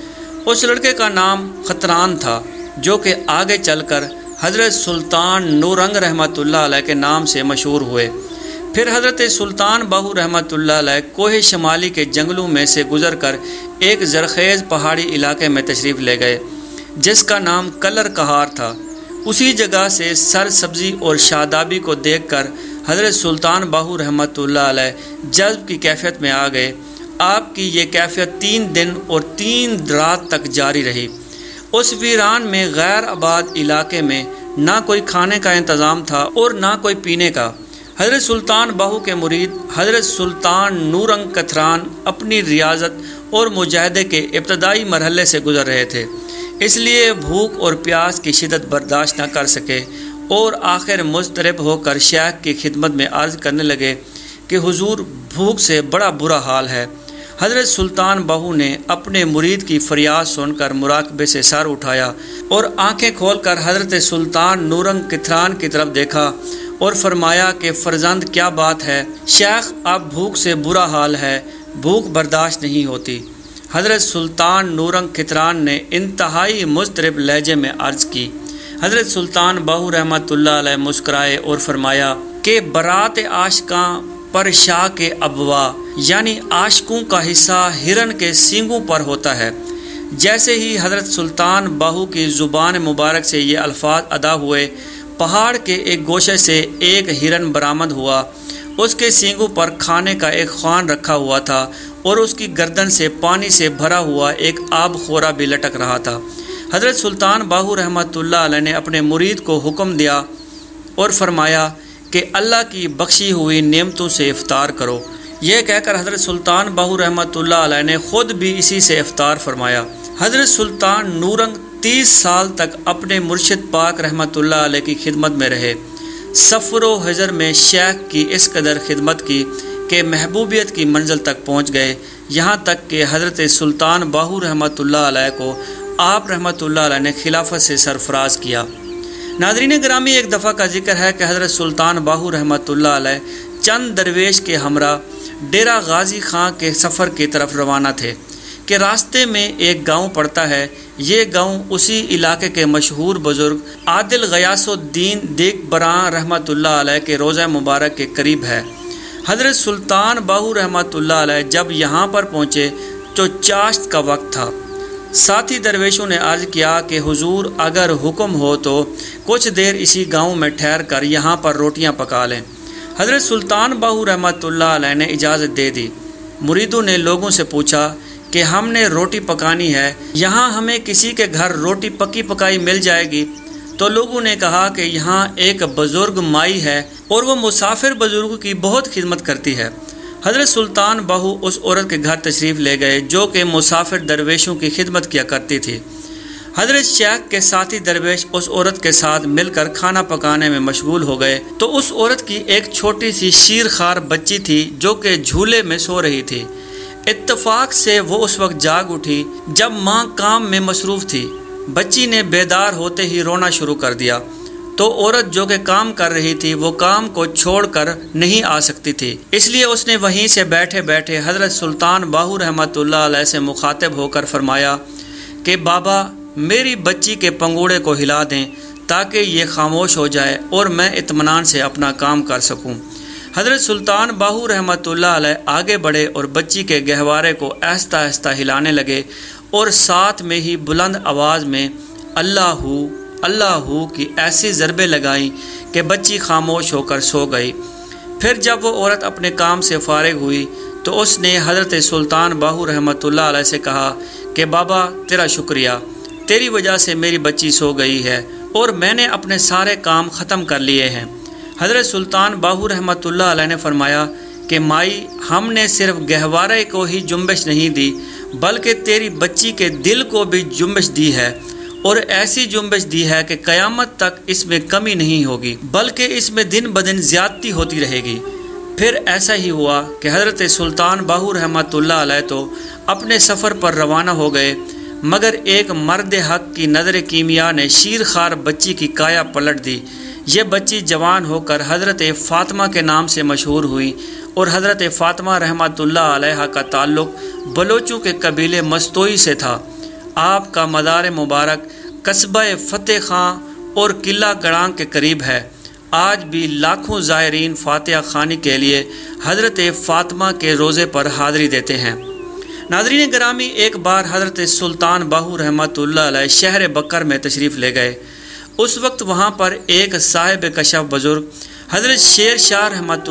उस लड़के का नाम खतरान था, जो कि आगे चलकर हज़रत सुल्तान नूरंग रहमत के नाम से मशहूर हुए। फिर हज़रत सुल्तान बाहू रहमत कोहे शमाली के जंगलों में से गुजर कर एक जरखेज़ पहाड़ी इलाके में तशरीफ़ ले गए, जिसका नाम कलर कहार था। उसी जगह से सर सब्ज़ी और शादाबी को देख कर हज़रत सुल्तान बाहू रहमत जज्ब की कैफियत में आ गए। आपकी ये कैफियत तीन दिन और तीन रात तक जारी रही। उस वीरान में गैर आबाद इलाके में ना कोई खाने का इंतज़ाम था और ना कोई पीने का। हज़रत सुल्तान बाहू के मुरीद, हज़रत सुल्तान नूरंग कथरान अपनी रियाजत और मुजाहदे के इब्तदाई मरहले से गुजर रहे थे। इसलिए भूख और प्यास की शिदत बर्दाश्त न कर सके और आखिर मुस्तरब होकर शेख की खिदमत में अर्ज़ करने लगे कि हुजूर भूख से बड़ा बुरा हाल है। हज़रत सुल्तान बहू ने अपने मुरीद की फरियाद सुनकर मुराकबे से सर उठाया और आँखें खोलकर हज़रत सुल्तान नूरंग किथरान की तरफ़ देखा और फरमाया कि, फ़र्जंद, क्या बात है? शेख, अब भूख से बुरा हाल है। भूख बर्दाश्त नहीं होती। हज़रत सुल्तान नूरंग कितरान ने इंतहाई मुस्तरब लहजे में अर्ज़ की। हज़रत सुल्तान बहू रहमत मुस्कराए और फरमाया कि बरात आशका पर शाह के अबवा यानी आशकों का हिस्सा हिरन के सींगों पर होता है। जैसे ही हज़रत सुल्तान बाहू की ज़ुबान मुबारक से ये अल्फाज अदा हुए, पहाड़ के एक गोशे से एक हिरन बरामद हुआ। उसके सींगों पर खाने का एक खान रखा हुआ था और उसकी गर्दन से पानी से भरा हुआ एक आब खोरा भी लटक रहा था। हज़रत सुल्तान बाहू रहमत ने अपने मुरीद को हुक्म दिया और फरमाया कि अल्लाह की बख्शी हुई नियमतों से इफ्तार करो। यह कहकर हज़रत सुल्तान बाहू रहमत ने ख़ुद भी इसी से इफ्तार फरमाया। हज़रत सुल्तान नूरंग तीस साल तक अपने मुर्शद पाक रहमत की खिदमत में रहे। सफ़र हजर में शेख की इस कदर खिदमत की कि महबूबियत की मंजिल तक पहुँच गए। यहाँ तक कि हज़रत सुल्तान बाहू रहमत को आप रहमत ने खिलाफत से सरफराज किया। नादरीन ग्रामी एक दफ़ा का ज़िक्र है कि हज़रत सुल्तान बाहू रहमत चंद दरवेश के हमरा डेरा गाजी खां के सफ़र की तरफ़ रवाना थे कि रास्ते में एक गाँव पड़ता है। ये गाँव उसी इलाके के मशहूर बुज़ुर्ग आदिल गयासुद्दीन दिग बरा रहमत के रोज़ा मुबारक के करीब है। हज़रत सुल्तान बाहू रहमत जब यहाँ पर पहुँचे तो चाश्त का वक्त था। साथी दरवेशों ने अर्ज़ किया कि हुजूर अगर हुक्म हो तो कुछ देर इसी गाँव में ठहर कर यहाँ पर रोटियाँ पका लें। हज़रत सुल्तान बाहू रहमत ने इजाज़त दे दी। मुरीदों ने लोगों से पूछा कि हमने रोटी पकानी है, यहाँ हमें किसी के घर रोटी पकी पकाई मिल जाएगी? तो लोगों ने कहा कि यहाँ एक बुज़ुर्ग माई है और वो मुसाफिर बुज़ुर्ग की बहुत खिदमत करती है। हज़रत सुल्तान बहू उस औरत के घर तशरीफ़ ले गए, जो कि मुसाफिर दरवेशों की खिदमत किया करती थी। हज़रत शेख के साथी दरवेश उस औरत के साथ मिलकर खाना पकाने में मशगूल हो गए। तो उस औरत की एक छोटी सी शीर खार बच्ची थी, जो कि झूले में सो रही थी। इत्तफाक से वो उस वक्त जाग उठी, जब माँ काम में मसरूफ़ थी। बच्ची ने बेदार होते ही रोना शुरू कर दिया। तो औरत जो कि काम कर रही थी, वो काम को छोड़कर नहीं आ सकती थी इसलिए उसने वहीं से बैठे बैठे हज़रत सुल्तान बाहू रहमत से मुखातब होकर फरमाया कि, बाबा, मेरी बच्ची के पंगूड़े को हिला दें ताकि ये खामोश हो जाए और मैं इतमान से अपना काम कर सकूँ। हज़रत सुल्तान बाहू रहमत आगे बढ़े और बच्ची के गहवारे को आहिस्ता आहिस्ता हिलाने लगे और साथ में ही बुलंद आवाज़ में, अल्लाह अल्लाह हो की ऐसी ज़रबे लगाई कि बच्ची खामोश होकर सो गई। फिर जब वो औरत अपने काम से फारग हुई तो उसने हज़रत सुल्तान बाहू रहमत से कहा कि, बाबा, तेरा शुक्रिया। तेरी वजह से मेरी बच्ची सो गई है और मैंने अपने सारे काम ख़त्म कर लिए हैं। हज़रत सुल्तान बाहू रहमत ने फरमाया कि, माई, हमने सिर्फ़ गहवारे को ही जुम्बश नहीं दी, बल्कि तेरी बच्ची के दिल को भी जुम्बश दी है। और ऐसी जुम्बश दी है कि क़यामत तक इसमें कमी नहीं होगी, बल्कि इसमें दिन ब दिन ज़्यादती होती रहेगी। फिर ऐसा ही हुआ कि हज़रत सुल्तान बाहू रहमत तो अपने सफ़र पर रवाना हो गए, मगर एक मर्द हक की नज़र कीमिया ने शीर खार बच्ची की काया पलट दी। ये बच्ची जवान होकर हज़रत फ़ातिमा के नाम से मशहूर हुई और हज़रत फ़ातिमा रहमत का ताल्लुक़ बलोचों के कबीले मस्तोई से था। आपका मदार मुबारक कस्बा फ़तेह खां और किला गड़ांग के करीब है। आज भी लाखों ज़ायरीन फ़ातिहा खानी के लिए हज़रत फ़ातिमा के रोज़े पर हाज़री देते हैं। नाजरीन ग्रामी, एक बार हज़रत सुल्तान बाहू रहमत शहर बकर में तशरीफ़ ले गए। उस वक्त वहाँ पर एक साहिब कशफ बुज़ुर्ग हज़रत शेर शाह रहमत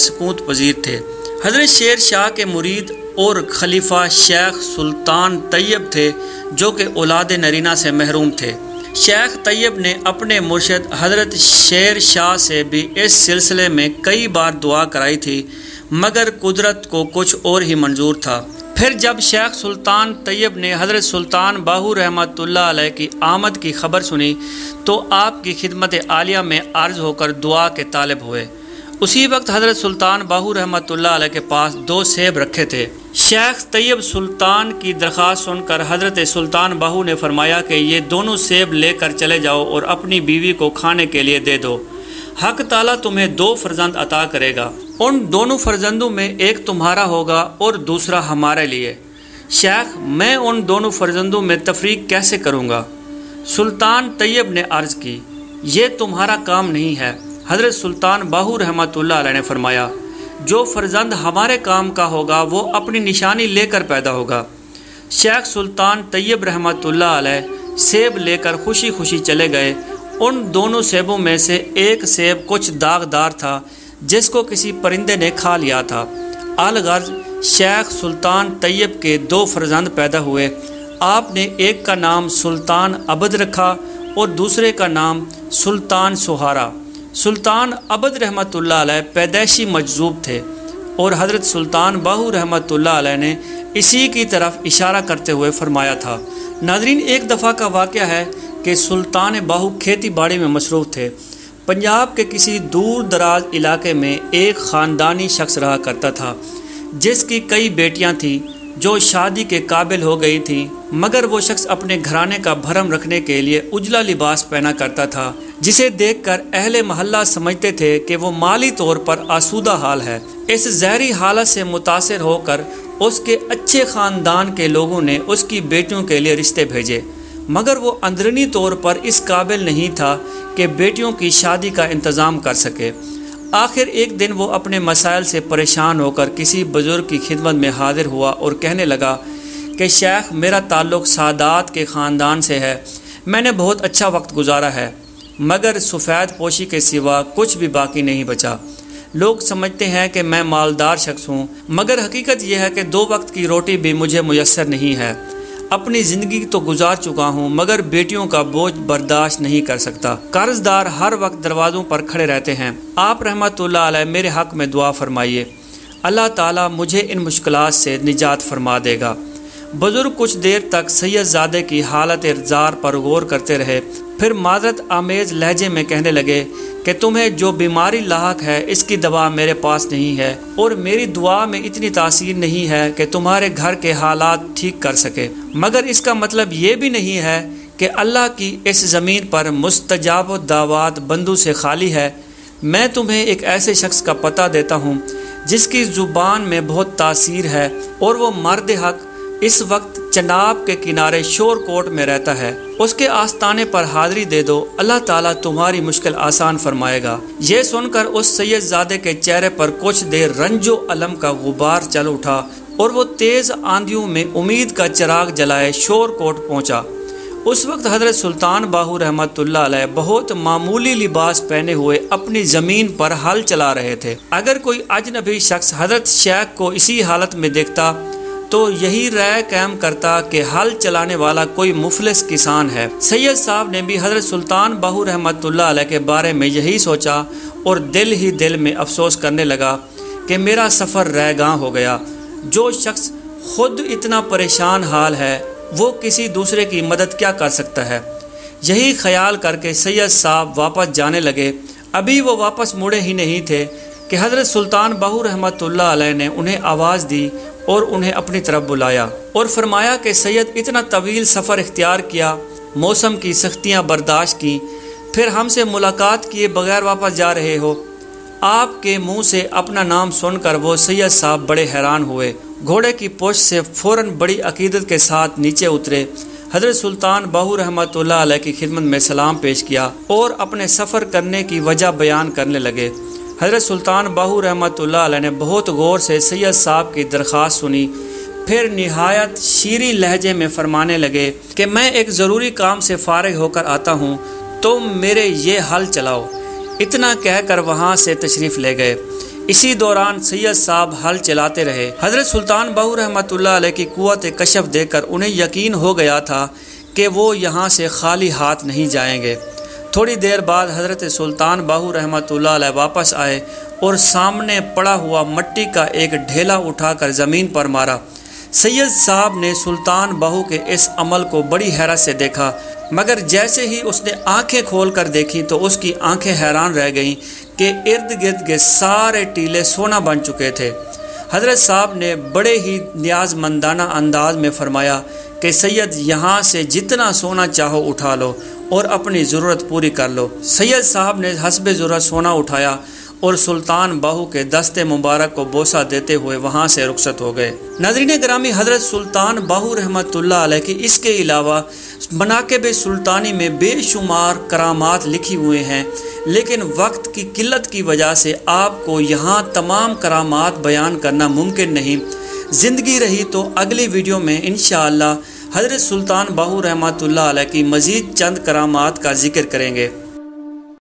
सकूत पजीर थे। हज़रत शेर शाह के मुरीद और खलीफा शेख सुल्तान तैयब थे, जो कि औलाद नरीना से महरूम थे। शेख तैयब ने अपने मुर्शद हज़रत शेर शाह से भी इस सिलसिले में कई बार दुआ कराई थी, मगर कुदरत को कुछ और ही मंजूर था। फिर जब शेख सुल्तान तैयब ने हज़रत सुल्तान बाहू रहमत की आमद की खबर सुनी तो आपकी खिदमत आलिया में आर्ज होकर दुआ के तालब हुए। उसी वक्त हज़रत सुल्तान बाहू रहमत के पास दो सेब रखे थे। शेख तैयब सुल्तान की दरख्वास्त सुनकर हज़रत सुल्तान बाहू ने फरमाया कि ये दोनों सेब लेकर चले जाओ और अपनी बीवी को खाने के लिए दे दो। हक ताला तुम्हें दो फर्जंद अता करेगा। उन दोनों फर्जंदों में एक तुम्हारा होगा और दूसरा हमारे लिए। शेख, मैं उन दोनों फर्जंदों में तफरीक कैसे करूँगा? सुल्तान तैयब ने अर्ज़ की, ये तुम्हारा काम नहीं है। हज़रत सुल्तान बाहू रहमत ने फरमाया जो फर्जंद हमारे काम का होगा, वो अपनी निशानी लेकर पैदा होगा। शेख सुल्तान तैयब रहमत सेब लेकर खुशी खुशी चले गए। उन दोनों सेबों में से एक सेब कुछ दागदार था, जिसको किसी परिंदे ने खा लिया था। अलगर्ज शेख सुल्तान तैयब के दो फर्जंद पैदा हुए। आपने एक का नाम सुल्तान अबद रखा और दूसरे का नाम सुल्तान सुहारा। सुल्तान अबद रहमत पैदाइशी मजजूब थे और हज़रत सुल्तान बाहू रहमत ने इसी की तरफ़ इशारा करते हुए फरमाया था। नाजरीन, एक दफ़ा का वाक़ है कि सुल्तान बाहू खेती बाड़ी में मसरूफ़ थे। पंजाब के किसी दूर दराज इलाके में एक ख़ानदानी शख्स रहा करता था, जिसकी कई बेटियाँ थीं। जो शादी के काबिल हो गई थी, मगर वो शख्स अपने घराने का भरम रखने के लिए उजला लिबास पहना करता था, जिसे देखकर अहले मोहल्ला समझते थे कि वो माली तौर पर आसूदा हाल है। इस जहरी हालत से मुतासर होकर उसके अच्छे ख़ानदान के लोगों ने उसकी बेटियों के लिए रिश्ते भेजे। मगर वो अंदरूनी तौर पर इस काबिल नहीं था कि बेटियों की शादी का इंतज़ाम कर सके। आखिर एक दिन वो अपने मसाइल से परेशान होकर किसी बुज़ुर्ग की खिदमत में हाजिर हुआ और कहने लगा कि, शेख, मेरा ताल्लुक़ सादात के ख़ानदान से है। मैंने बहुत अच्छा वक्त गुजारा है, मगर सफ़ेद पोशी के सिवा कुछ भी बाकी नहीं बचा। लोग समझते हैं कि मैं मालदार शख्स हूँ, मगर हकीकत यह है कि दो वक्त की रोटी भी मुझे मैसर नहीं है। अपनी ज़िंदगी तो गुजार चुका हूँ, मगर बेटियों का बोझ बर्दाश्त नहीं कर सकता। कर्जदार हर वक्त दरवाज़ों पर खड़े रहते हैं। आप रहमत मेरे हक़ में दुआ फरमाइए। अल्लाह ताला मुझे इन मुश्किल से निजात फरमा देगा। बुज़ुर्ग कुछ देर तक सैयदजादे की हालत इजार पर गौर करते रहे फिर माजरत आमेज़ लहजे में कहने लगे कि तुम्हें जो बीमारी लाक है, इसकी दवा मेरे पास नहीं है, और मेरी दुआ में इतनी तासीर नहीं है कि तुम्हारे घर के हालात ठीक कर सके। मगर इसका मतलब ये भी नहीं है कि अल्लाह की इस ज़मीन पर मुस्तजाब दावात बंदू से खाली है। मैं तुम्हें एक ऐसे शख्स का पता देता हूँ, जिसकी ज़ुबान में बहुत तासीर है, और वो मर्द हक इस वक्त चनाब के किनारे शोर कोट में रहता है। उसके आस्थाने पर हाजिरी दे दो, अल्लाह ताला तुम्हारी मुश्किल आसान फरमाएगा। ये सुनकर उस सैयदजादे के चेहरे पर कुछ देर रंजो अलम का गुबार चल उठा और वो तेज़ आंधियों में उम्मीद का चिराग जलाए शोर कोट पहुँचा। उस वक्त हज़रत सुल्तान बाहू रहमत बहुत मामूली लिबास पहने हुए अपनी ज़मीन पर हल चला रहे थे। अगर कोई अजनबी शख्स हज़रत शेख को इसी हालत में देखता तो यही राय कायम करता कि हल चलाने वाला कोई मुफलिस किसान है। सैयद साहब ने भी हज़रत सुल्तान बाहू रहमत के बारे में यही सोचा और दिल ही दिल में अफसोस करने लगा कि मेरा सफ़र रह हो गया। जो शख्स खुद इतना परेशान हाल है, वो किसी दूसरे की मदद क्या कर सकता है? यही ख्याल करके सैयद साहब वापस जाने लगे। अभी वो वापस मुड़े ही नहीं थे कि हज़रत सुल्तान बहू रहमत ने उन्हें आवाज़ दी और उन्हें अपनी तरफ़ बुलाया और फरमाया कि सैयद इतना तवील सफ़र इख्तियार किया, मौसम की सख्तियाँ बर्दाश्त की, फिर हमसे मुलाकात किए बगैर वापस जा रहे हो। आपके मुँह से अपना नाम सुनकर वो सैयद साहब बड़े हैरान हुए। घोड़े की पोश से फ़ौरन बड़ी अकीदत के साथ नीचे उतरे। हज़रत सुल्तान बहू रहमत की खिदमत में सलाम पेश किया और अपने सफ़र करने की वजह बयान करने लगे। हज़रत सुल्तान बाहू रहमत ने बहुत गौर से सैयद साहब की दरख्वास्त सुनी। फिर नहायत शीरी लहजे में फरमाने लगे कि मैं एक ज़रूरी काम से फारग होकर आता हूँ, तुम तो मेरे ये हल चलाओ। इतना कहकर वहाँ से तशरीफ़ ले गए। इसी दौरान सैयद साहब हल चलाते रहे। हज़रत सुल्तान बहू रहमत की कुत कशफ देकर उन्हें यकीन हो गया था कि वो यहाँ से खाली हाथ नहीं जाएँगे। थोड़ी देर बाद हज़रत सुल्तान बाहू रहमत वापस आए और सामने पड़ा हुआ मट्टी का एक ढेला उठाकर ज़मीन पर मारा। सैयद साहब ने सुल्तान बहू के इस अमल को बड़ी हैरत से देखा, मगर जैसे ही उसने आँखें खोल कर देखी तो उसकी आँखें हैरान रह गईं कि इर्द गिर्द के सारे टीले सोना बन चुके थे। हज़रत साहब ने बड़े ही न्याजमंदाना अंदाज में फरमाया कि सैयद, यहाँ से जितना सोना चाहो उठा लो। और अपनी ज़रूरत पूरी कर लो। सैयद साहब ने हसब ज़रूरत सोना उठाया और सुल्तान बाहू के दस्ते मुबारक को बोसा देते हुए वहाँ से रुखसत हो गए। नदरीन ग्रामी हज़रत सुल्तान बाहू रहमत की इसके अलावा मनाकब सुल्तानी में बेशुमार करामात लिखी हुए हैं, लेकिन वक्त की किल्लत की वजह से आपको यहाँ तमाम करामात बयान करना मुमकिन नहीं। ज़िंदगी रही तो अगली वीडियो में इन हज़रत सुल्तान बाहू रहमत की मज़ीद चंद करामात का ज़िक्र करेंगे।